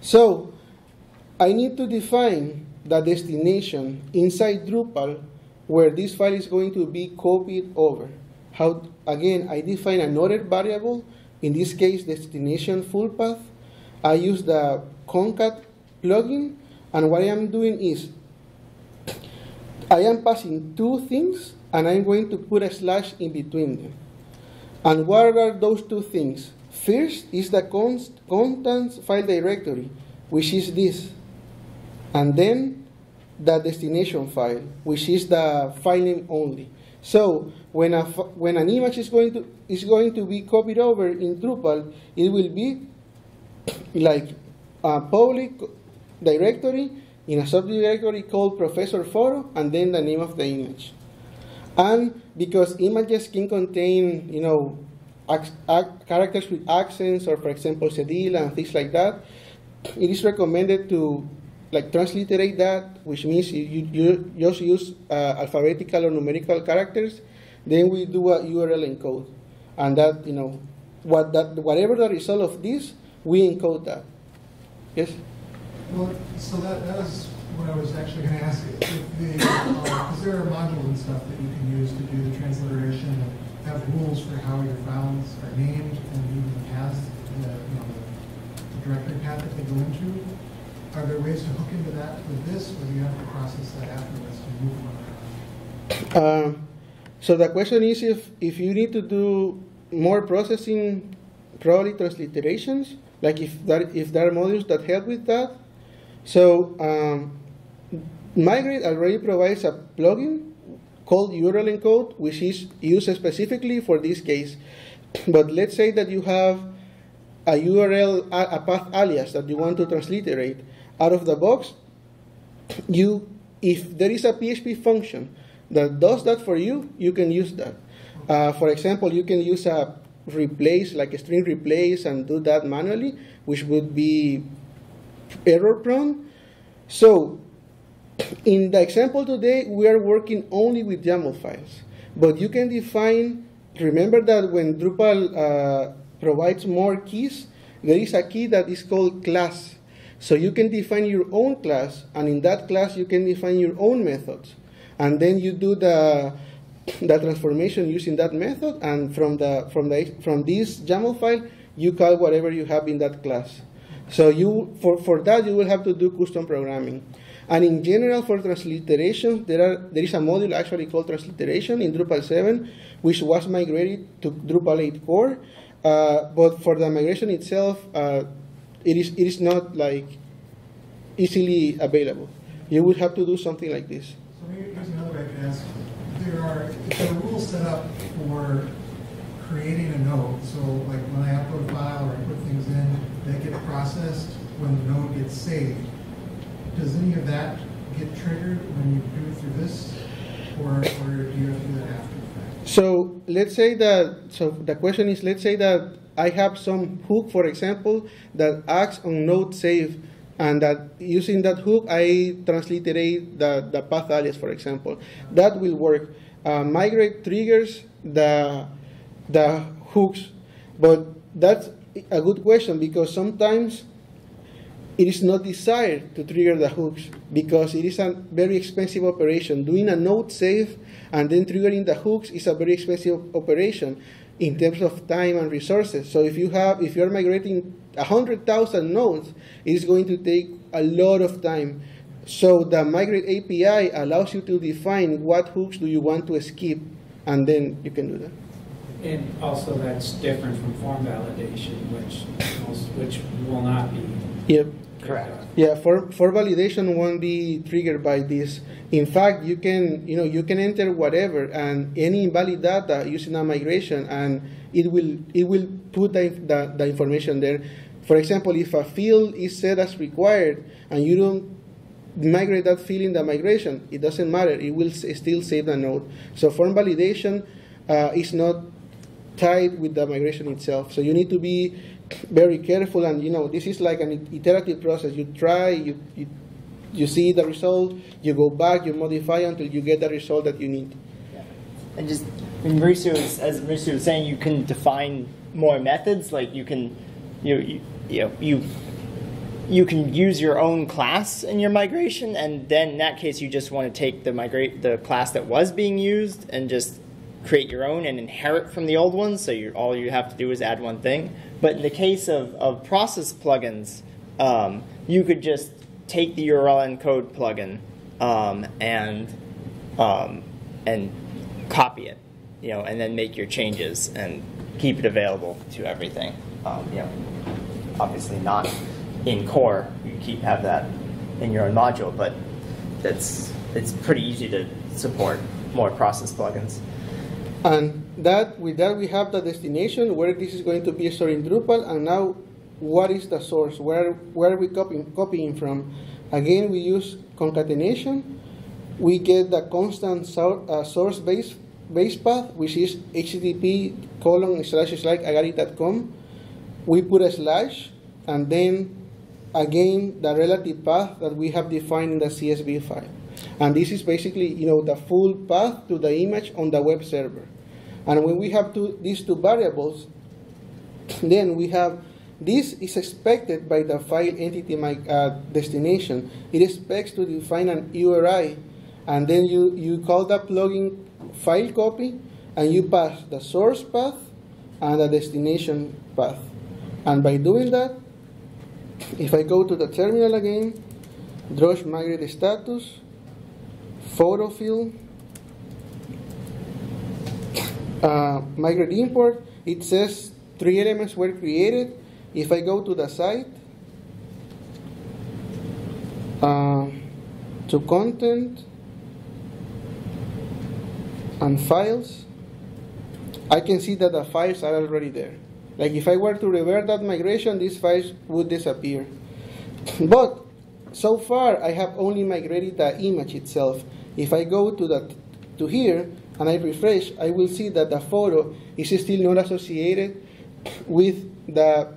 So, I need to define the destination inside Drupal where this file is going to be copied over. How, again, I define another variable, in this case, destination full path. I use the concat plugin, and what I am doing is I am passing two things and I'm going to put a slash in between them. And what are those two things? First is the const contents file directory, which is this. And then the destination file, which is the file name only. So when, a, when an image is going, to, is going to be copied over in Drupal, it will be like a public directory in a subdirectory called professor photo and then the name of the image. And because images can contain, you know, characters with accents or, for example, cedilla and things like that, it is recommended to like transliterate that, which means you, you just use uh, alphabetical or numerical characters. Then we do a URL encode, and that you know, what that whatever the result of this, we encode that. Yes. Well, so that, that was what I was actually going to ask you. The, uh, there are modules and stuff that you can use to do the transliteration and have rules for how your files are named and even the the, you know, the directory path that they go into. Are there ways to hook into that with this, or do you have to process that afterwards to move from uh, so the question is if, if you need to do more processing, probably transliterations, like if, if there are modules that help with that. So um, Migrate already provides a plugin called URL encode, which is used specifically for this case. But let's say that you have a URL, a path alias that you want to transliterate. Out of the box, you, if there is a PHP function that does that for you, you can use that. Uh, for example, you can use a replace, like a string replace, and do that manually, which would be error prone. So, in the example today, we are working only with YAML files. But you can define, remember that when Drupal uh, provides more keys, there is a key that is called class. So you can define your own class, and in that class you can define your own methods. And then you do the, the transformation using that method, and from, the, from, the, from this YAML file, you call whatever you have in that class. So you, for, for that, you will have to do custom programming. And in general, for transliteration, there, are, there is a module actually called transliteration in Drupal 7, which was migrated to Drupal 8 core. Uh, but for the migration itself, uh, it, is, it is not like easily available. You would have to do something like this. So here's another way could ask. There are, there are rules set up for creating a node, so like when I upload a file or I put things in, they get processed when the node gets saved. Does any of that get triggered when you do it through this? Or, or do you have to do that after the fact? So let's say that, so the question is, let's say that I have some hook, for example, that acts on node save, and that using that hook, I transliterate the, the path alias, for example. That will work. Uh, migrate triggers the, the hooks, but that's a good question because sometimes it is not desired to trigger the hooks because it is a very expensive operation. Doing a node save and then triggering the hooks is a very expensive operation in terms of time and resources. So if you have, if you're migrating 100,000 nodes, it is going to take a lot of time. So the migrate API allows you to define what hooks do you want to skip, and then you can do that. And also that's different from form validation, which, which will not be. Yep. Correct. Yeah, for, for validation won't be triggered by this. In fact, you can you know you can enter whatever and any invalid data using a migration, and it will it will put the, the, the information there. For example, if a field is set as required and you don't migrate that field in the migration, it doesn't matter. It will s- still save the node. So form validation uh, is not tied with the migration itself. So you need to be very careful, and you know this is like an iterative process. You try, you, you you see the result, you go back, you modify until you get the result that you need. And just, I Mauricio, was, as Mauricio was saying, you can define more methods. Like you can, you you you know, you you can use your own class in your migration, and then in that case, you just want to take the migrate the class that was being used and just create your own and inherit from the old ones, So you all you have to do is add one thing. But in the case of, of process plugins, um, you could just take the URL encode plugin um, and um, and copy it, you know, and then make your changes and keep it available to everything. Um, you know, obviously not in core. You keep have that in your own module, but it's it's pretty easy to support more process plugins. And that with that we have the destination where this is going to be stored in Drupal, and now what is the source? Where where are we copying copying from? Again, we use concatenation. We get the constant uh, source base base path, which is http colon slash slash agaric.com. We put a slash, and then again the relative path that we have defined in the CSV file. And this is basically, you know, the full path to the image on the web server. And when we have two, these two variables, then we have this is expected by the file entity my, uh, destination. It expects to define an URI, and then you, you call the plugin file copy, and you pass the source path and the destination path. And by doing that, if I go to the terminal again, Drush migrate status, photo field, uh, migrate import, it says three elements were created. If I go to the site, uh, to content and files, I can see that the files are already there. Like if I were to revert that migration, these files would disappear. But so far, I have only migrated the image itself. If I go to that to here and I refresh, I will see that the photo is still not associated with the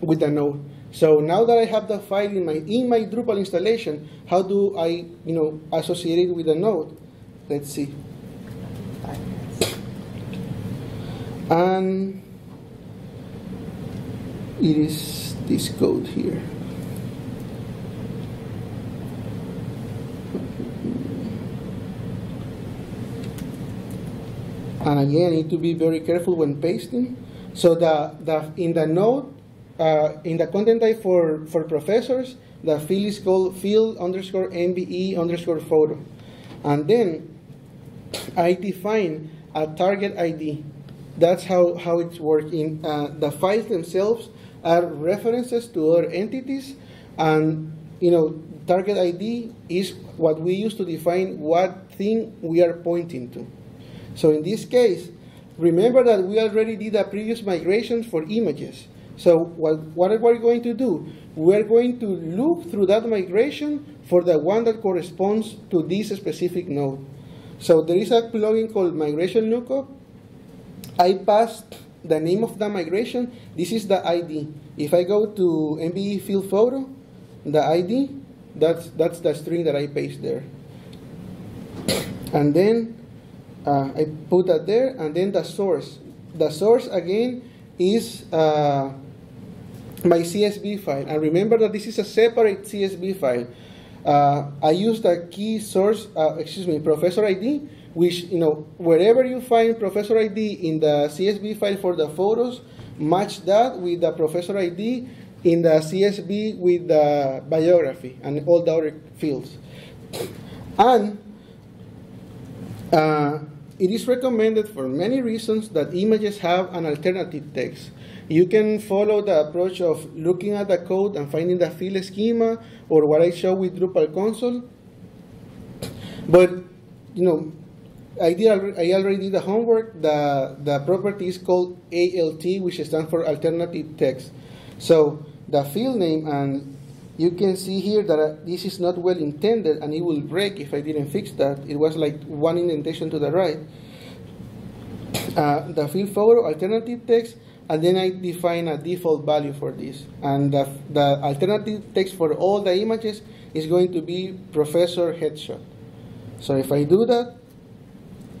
with the node. So now that I have the file in my in my Drupal installation, how do I you know associate it with the node? Let's see. And it is this code here. And again, I need to be very careful when pasting. So the, the in the node, uh, in the content type for, for professors, the field is called field underscore MBE underscore photo. And then I define a target ID. That's how, how it's working. Uh, the files themselves are references to other entities, and you know, target ID is what we use to define what thing we are pointing to. So in this case, remember that we already did a previous migration for images. So what, what are we going to do? We're going to look through that migration for the one that corresponds to this specific node. So there is a plugin called Migration Lookup. I passed the name of the migration. This is the ID. If I go to MBE field photo, the ID, that's, that's the string that I paste there. And then uh, I put that there, and then the source. The source again is uh, my CSV file. And remember that this is a separate CSV file. Uh, I use the key source, uh, excuse me, professor ID, which, you know, wherever you find professor ID in the CSV file for the photos, match that with the professor ID in the CSV with the biography and all the other fields. And uh, it is recommended for many reasons that images have an alternative text. You can follow the approach of looking at the code and finding the field schema or what I show with Drupal console. But, you know, I, did, I already did the homework. The, the property is called ALT, which stands for alternative text. So the field name, and you can see here that uh, this is not well intended and it will break if I didn't fix that. It was like one indentation to the right. Uh, the field photo, alternative text, and then I define a default value for this. And the, the alternative text for all the images is going to be professor headshot. So if I do that,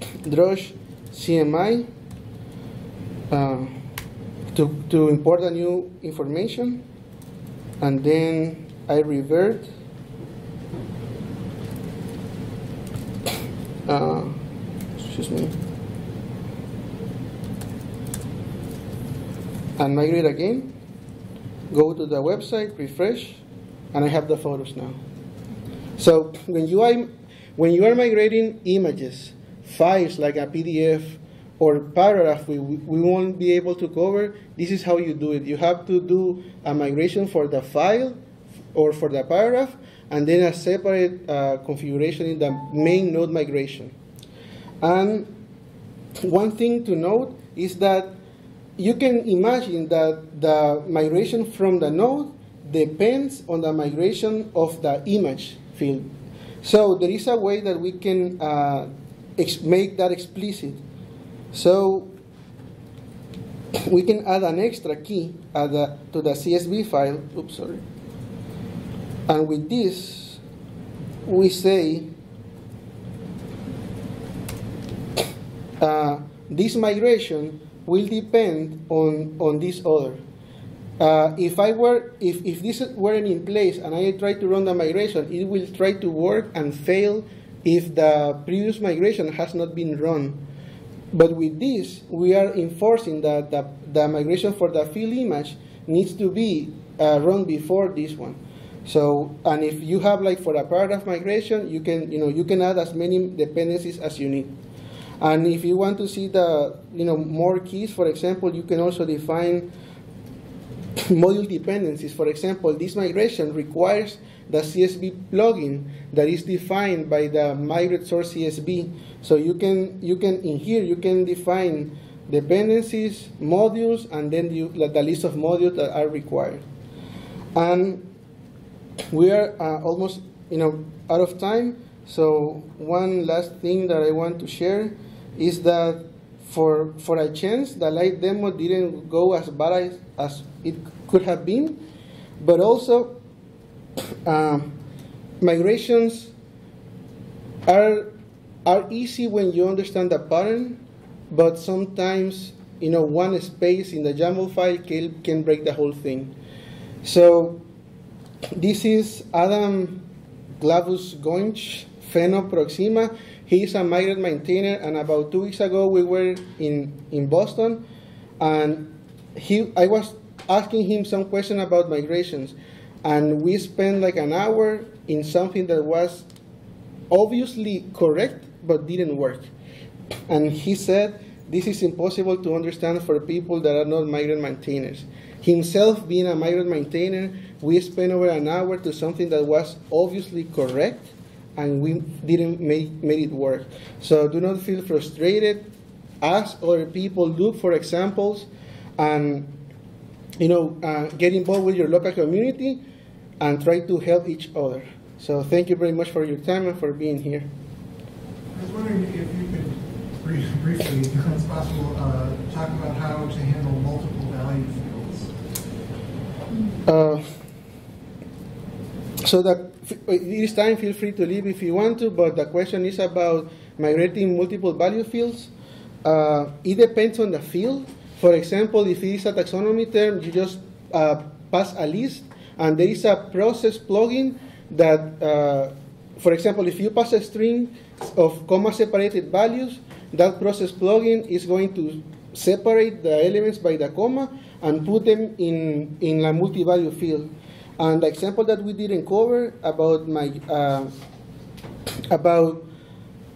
Drush CMI uh, to, to import a new information, and then I revert. Uh, excuse me. and migrate again, go to the website, refresh, and I have the photos now. So when you are, when you are migrating images, files like a PDF or paragraph we, we won't be able to cover, this is how you do it. You have to do a migration for the file or for the paragraph, and then a separate uh, configuration in the main node migration. And one thing to note is that you can imagine that the migration from the node depends on the migration of the image field. So there is a way that we can uh, make that explicit. So we can add an extra key the, to the CSV file. Oops, sorry. And with this, we say uh, this migration will depend on, on this other. Uh, if I were, if, if this weren't in place and I try to run the migration, it will try to work and fail if the previous migration has not been run. But with this, we are enforcing that the, the migration for the field image needs to be uh, run before this one. So, and if you have like for a paragraph migration, you can, you know, you can add as many dependencies as you need. And if you want to see the you know more keys, for example, you can also define module dependencies. For example, this migration requires the CSV plugin that is defined by the migrate source CSV. So you can you can in here you can define dependencies, modules, and then you, the list of modules that are required. And we are uh, almost you know out of time. So one last thing that I want to share is that for for a chance, the light demo didn't go as bad as, as it could have been, but also um, migrations are are easy when you understand the pattern, but sometimes you know one space in the YAML file can, can break the whole thing. So this is Adam Globus-Hoenich, Feno Proxima. He is a migrate maintainer, and about two weeks ago we were in, in Boston, and he I was asking him some question about migrations, and we spent like an hour in something that was obviously correct but didn't work. And he said this is impossible to understand for people that are not migrate maintainers. Himself being a migrate maintainer, we spent over an hour to something that was obviously correct and we didn't make, make it work. So do not feel frustrated. Ask other people, look for examples, and you know, uh, get involved with your local community and try to help each other. So thank you very much for your time and for being here. I was wondering if you could brief- briefly, if it's possible, uh, talk about how to handle multiple value fields. Uh, so that it is time. Feel free to leave if you want to. But the question is about migrating multiple value fields. Uh, it depends on the field. For example, if it is a taxonomy term, you just uh, pass a list, and there is a process plugin that, uh, for example, if you pass a string of comma separated values, that process plugin is going to separate the elements by the comma and put them in, in a multi-value field. And the example that we didn't cover about my uh, about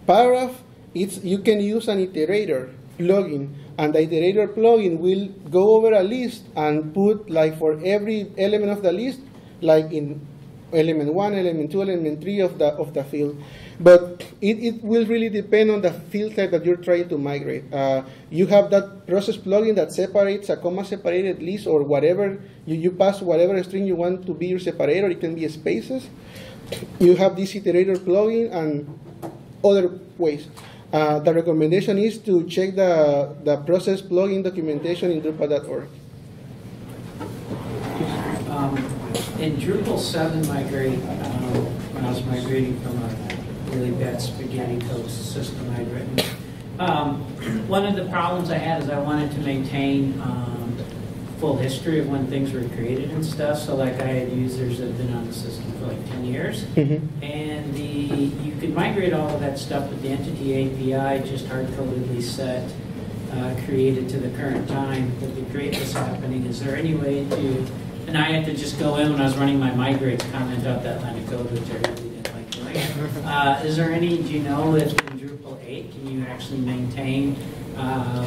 paragraph, it's you can use an iterator plugin, and the iterator plugin will go over a list and put like for every element of the list, like in element one, element two, element three of the of the field. But it, it will really depend on the field type that you're trying to migrate. Uh, you have that process plugin that separates a comma separated list or whatever you, you pass whatever string you want to be your separator. It can be spaces. You have this iterator plugin and other ways. Uh, the recommendation is to check the, the process plugin documentation in Drupal.org. Um, In Drupal 7 migrate, um, when I was migrating from a really bad spaghetti code system I'd written, um, one of the problems I had is I wanted to maintain um, full history of when things were created and stuff. So like I had users that have been on the system for like 10 years. And the, you could migrate all of that stuff with the entity API, just hard-codedly set, uh, created to the current time that the create was happening. Is there any way to, and I had to just go in when I was running my migrate, comment out that line of code, which I really didn't like doing. Uh, Is there any, do you know if in Drupal 8, can you actually maintain uh,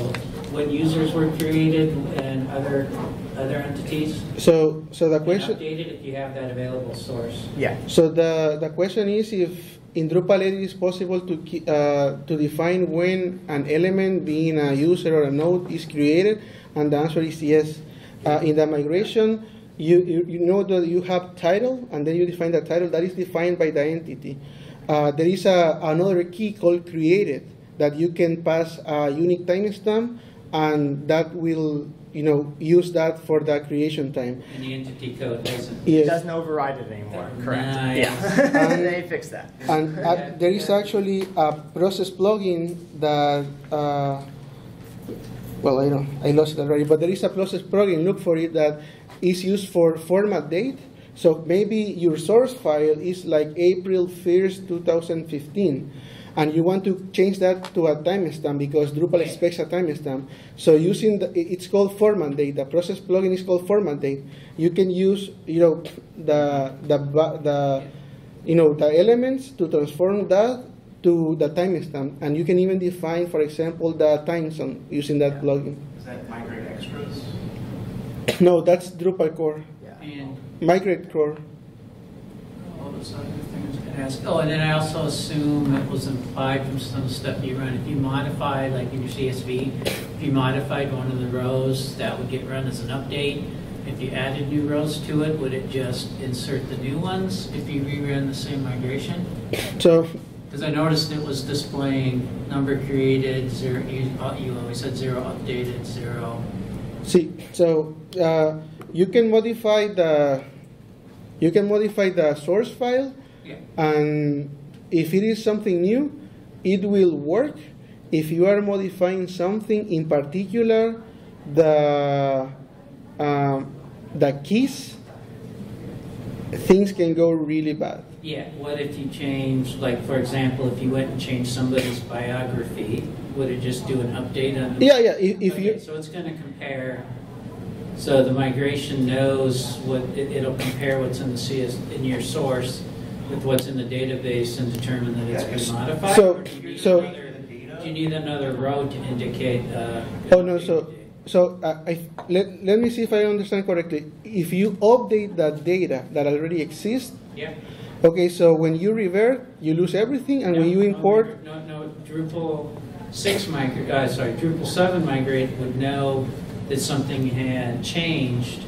what users were created and other, other entities? So, so the question. update it if you have that available source. Yeah. So the, the question is if in Drupal 8 it is possible to, uh, to define when an element, being a user or a node, is created, and the answer is yes. Uh, in the migration, you, you, you know that you have title, and then you define the title that is defined by the entity. Uh, there is a, another key called created that you can pass a unique timestamp, and that will you know use that for the creation time. And the entity code doesn't. It doesn't override it anymore. Correct. Nice. Yeah. they fixed that. And uh, there is actually a process plugin that, uh, well, I don't, I lost it already, but there is a process plugin, look for it, that is used for format date. So maybe your source file is like April 1st, 2015, and you want to change that to a timestamp because Drupal expects a timestamp. So using the, it's called format date. The process plugin is called format date. You can use, you know, the the the you know, the elements to transform that to the timestamp. And you can even define, for example, the time zone using that plugin. Is that migrate extras? No, that's Drupal core. And Migrate core. What was the other I was gonna ask? Oh, and then I also assume it was implied from some stuff you run, if you modify, like in your CSV, if you modified one of the rows, that would get run as an update. If you added new rows to it, would it just insert the new ones if you rerun the same migration? So Because I noticed it was displaying number created, zero, you, uh, you always said zero updated, zero. See, so uh, you can modify the you can modify the source file, Yeah. and if it is something new, it will work. If you are modifying something in particular, the um, the keys, things can go really bad. Yeah, what if you change, like, for example, if you went and changed somebody's biography, would it just do an update on? Yeah, yeah. If, if Okay, you So it's gonna compare, so the migration knows what, it- it'll compare what's in the CS, in your source with what's in the database and determine that it's been modified? So- Or do you need so- another- Do you need another row to indicate, uh? Oh, no, so, so uh, I, let, let me see if I understand correctly. If you update that data that already exists, Yeah. okay, so when you revert, you lose everything, and when No, you no, import, No, no, Drupal six migrate, uh, sorry, Drupal seven migrate would know that something had changed.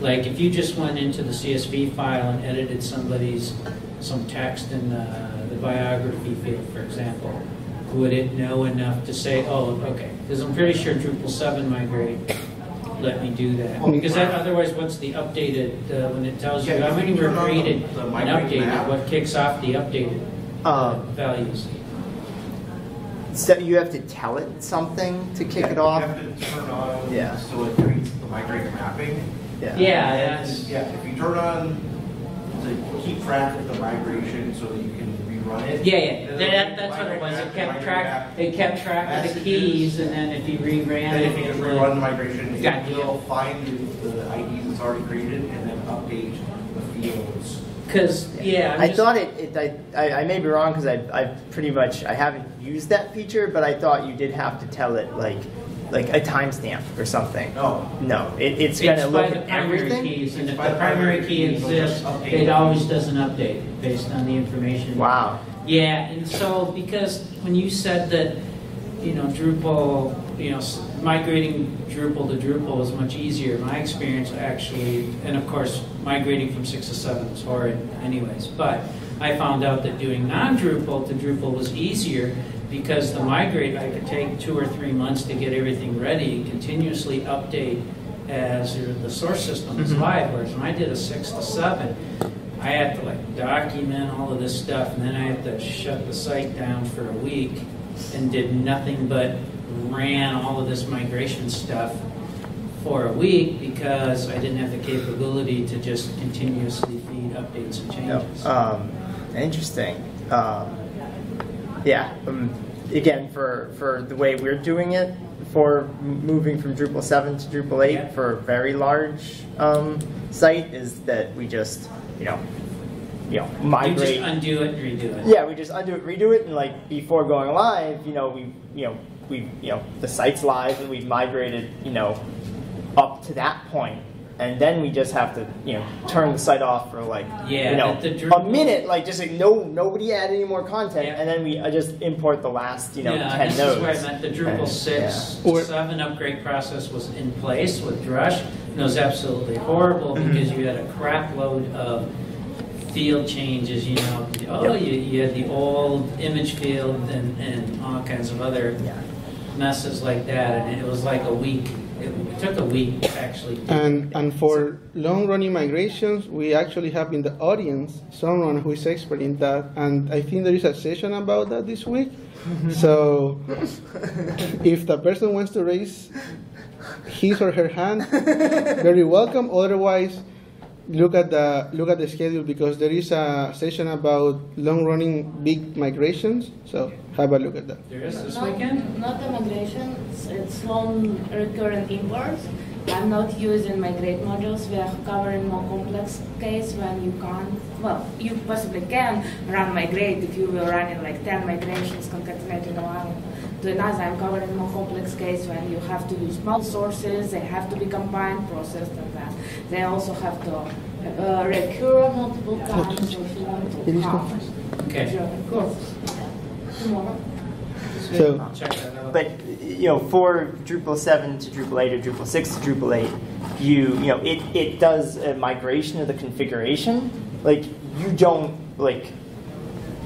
Like if you just went into the CSV file and edited somebody's, some text in the, the biography field, for example, would it know enough to say, oh, okay, because I'm pretty sure Drupal seven migrate let me do that. Because that, otherwise, what's the updated, uh, when it tells you Yeah, how many were the- created the and updated, map- what kicks off the updated uh, values? So you have to tell it something to kick it off? You have to turn on, Yeah. so it creates the migrate mapping. Yeah, Yeah. that's, Yeah, if you turn on to keep track of the migration so that you can rerun it. yeah, yeah, then that, that's what it was, it kept track, it kept track of the keys, and then if you reran And it. if you just rerun the would- migration, it Gotcha. will find the, the IDs that's already created and then update the fields. Cause, yeah, I'm I just- thought it, it I, I, I may be wrong because I, I pretty much, I haven't used that feature, but I thought you did have to tell it like, like a timestamp or something. No. No, it, it's It's gonna look at primary everything? keys, and if the the primary primary key key, it'll just exists, it it. always does an update based on the information. Wow. Yeah, and so because when you said that, you know, Drupal, you know, s- migrating Drupal to Drupal is much easier, my experience actually, and of course, migrating from six to seven is horrid anyways, but I found out that doing non-Drupal to Drupal was easier because the migrate, I could take two or three months to get everything ready and continuously update as the source system is Mhm. live, whereas when I did a six to seven, I had to like document all of this stuff, and then I had to shut the site down for a week and did nothing but ran all of this migration stuff for a week because I didn't have the capability to just continuously feed updates and changes. Um, interesting. Um, yeah. Um, again, for for the way we're doing it, for moving from Drupal seven to Drupal eight Yeah. for a very large um, site, is that we just you know you know You just undo it and redo it. Yeah, we just undo it, redo it, and like before going live, you know, we, you know, we, you know, the site's live, and we've migrated, you know, up to that point, and then we just have to, you know, turn the site off for like, Yeah, you know, the- the a minute, like just like no, nobody add any more content, Yeah. and then we uh, just import the last, you know, yeah, ten this nodes. is where I meant the Drupal And- six yeah. Or- to seven upgrade process was in place with Drush. And it was absolutely horrible Mhm. because you had a crap load of field changes, you know. Oh, Yep. you, you had the old image field and, and all kinds of other Yeah. Messes like that, and it was like a week. It, it took a week actually. and and for long running migrations, we actually have in the audience someone who is expert in that, and I think there is a session about that this week. Mm-hmm. so if the person wants to raise his or her hand, very welcome. Otherwise, look at the look at the schedule because there is a session about long running big migrations. So have a look at that. There is this Not- weekend? Not the migration, it's- it's long recurrent imports. I'm not using migrate modules. We are covering more complex case when you can't, well, you possibly can run migrate if you were running like 10 migrations concatenated one to another. I'm covering a more complex case when you have to use multiple sources, they have to be combined, processed, and then they also have to uh, recur multiple times if you want It to is count. Okay. Cool. Tomorrow. So I'll check. But you know, for Drupal seven to Drupal eight or Drupal six to Drupal eight, you you know it, it does a migration of the configuration. Like you don't like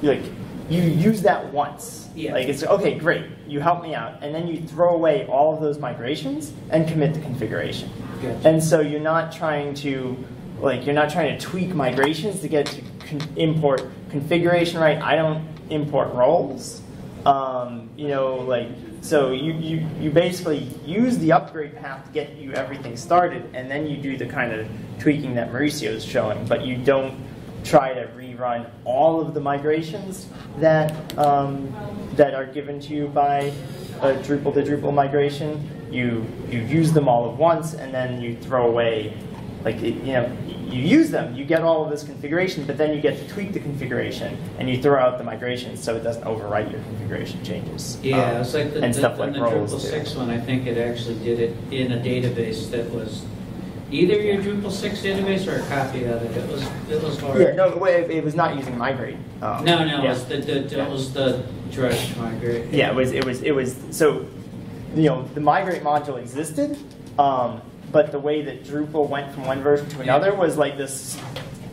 like you use that once. Yeah. Like it's okay, great, you help me out, and then you throw away all of those migrations and commit the configuration. Gotcha. And so you're not trying to, like, you're not trying to tweak migrations to get to con- import configuration right. I don't import roles. Um, you know, like, so you, you, you basically use the upgrade path to get you everything started, and then you do the kind of tweaking that Mauricio is showing, but you don't try to rerun all of the migrations that, um, that are given to you by a Drupal to Drupal migration. You, you use them all at once, and then you throw away, like, it- you know, you use them, you get all of this configuration, but then you get to tweak the configuration, and you throw out the migrations so it doesn't overwrite your configuration changes. Yeah, Um, it's like the, and the, stuff like the Drupal too. six one, I think it actually did it in a database that was either your Drupal six database or a copy of it. It was, it was hard. Yeah, no, it, it was not using migrate. Um, No, no, it yeah. was the, the, it was the drush migrate. Yeah, it was, it was, it was, so, you know, the migrate module existed, um, but the way that Drupal went from one version to another was like this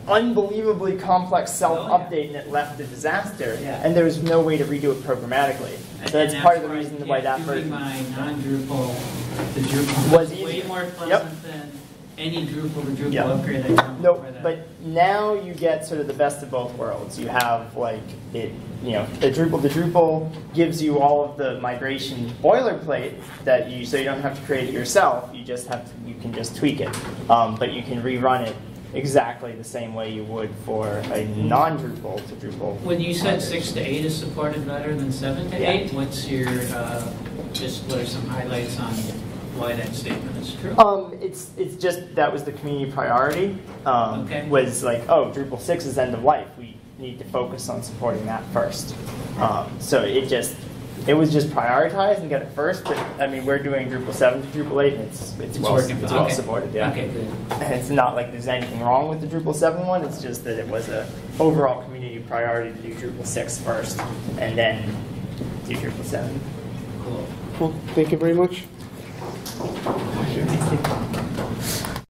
unbelievably complex self-update and it left a disaster. Yeah. And there was no way to redo it programmatically. And- So that's and part of the reason why that version. my non-Drupal, the Drupal Was was way more Yep. pleasant than any Drupal to Drupal Yep. upgrade I've No, before but now you get sort of the best of both worlds. You have like it, you know, the Drupal to Drupal gives you all of the migration boilerplate that you, so you don't have to create it yourself. You just have to, you can just tweak it, um, but you can rerun it exactly the same way you would for a non-Drupal to Drupal. When you said six to eight is supported better than seven to Yeah. eight, what's your, uh, just what are some highlights on why that statement is true? Um, it's it's just that was the community priority. Um, Okay. Was like, oh, Drupal six is end of life. We need to focus on supporting that first. Um, so it just it was just prioritized and get it first. But I mean, we're doing Drupal seven to Drupal eight, and it's it's, It's well working. it's well Okay. supported. Yeah. Okay, good. And it's not like there's anything wrong with the Drupal seven one. It's just that it was a overall community priority to do Drupal six first, and then do Drupal seven. Cool. Well, Thank you very much. Merci.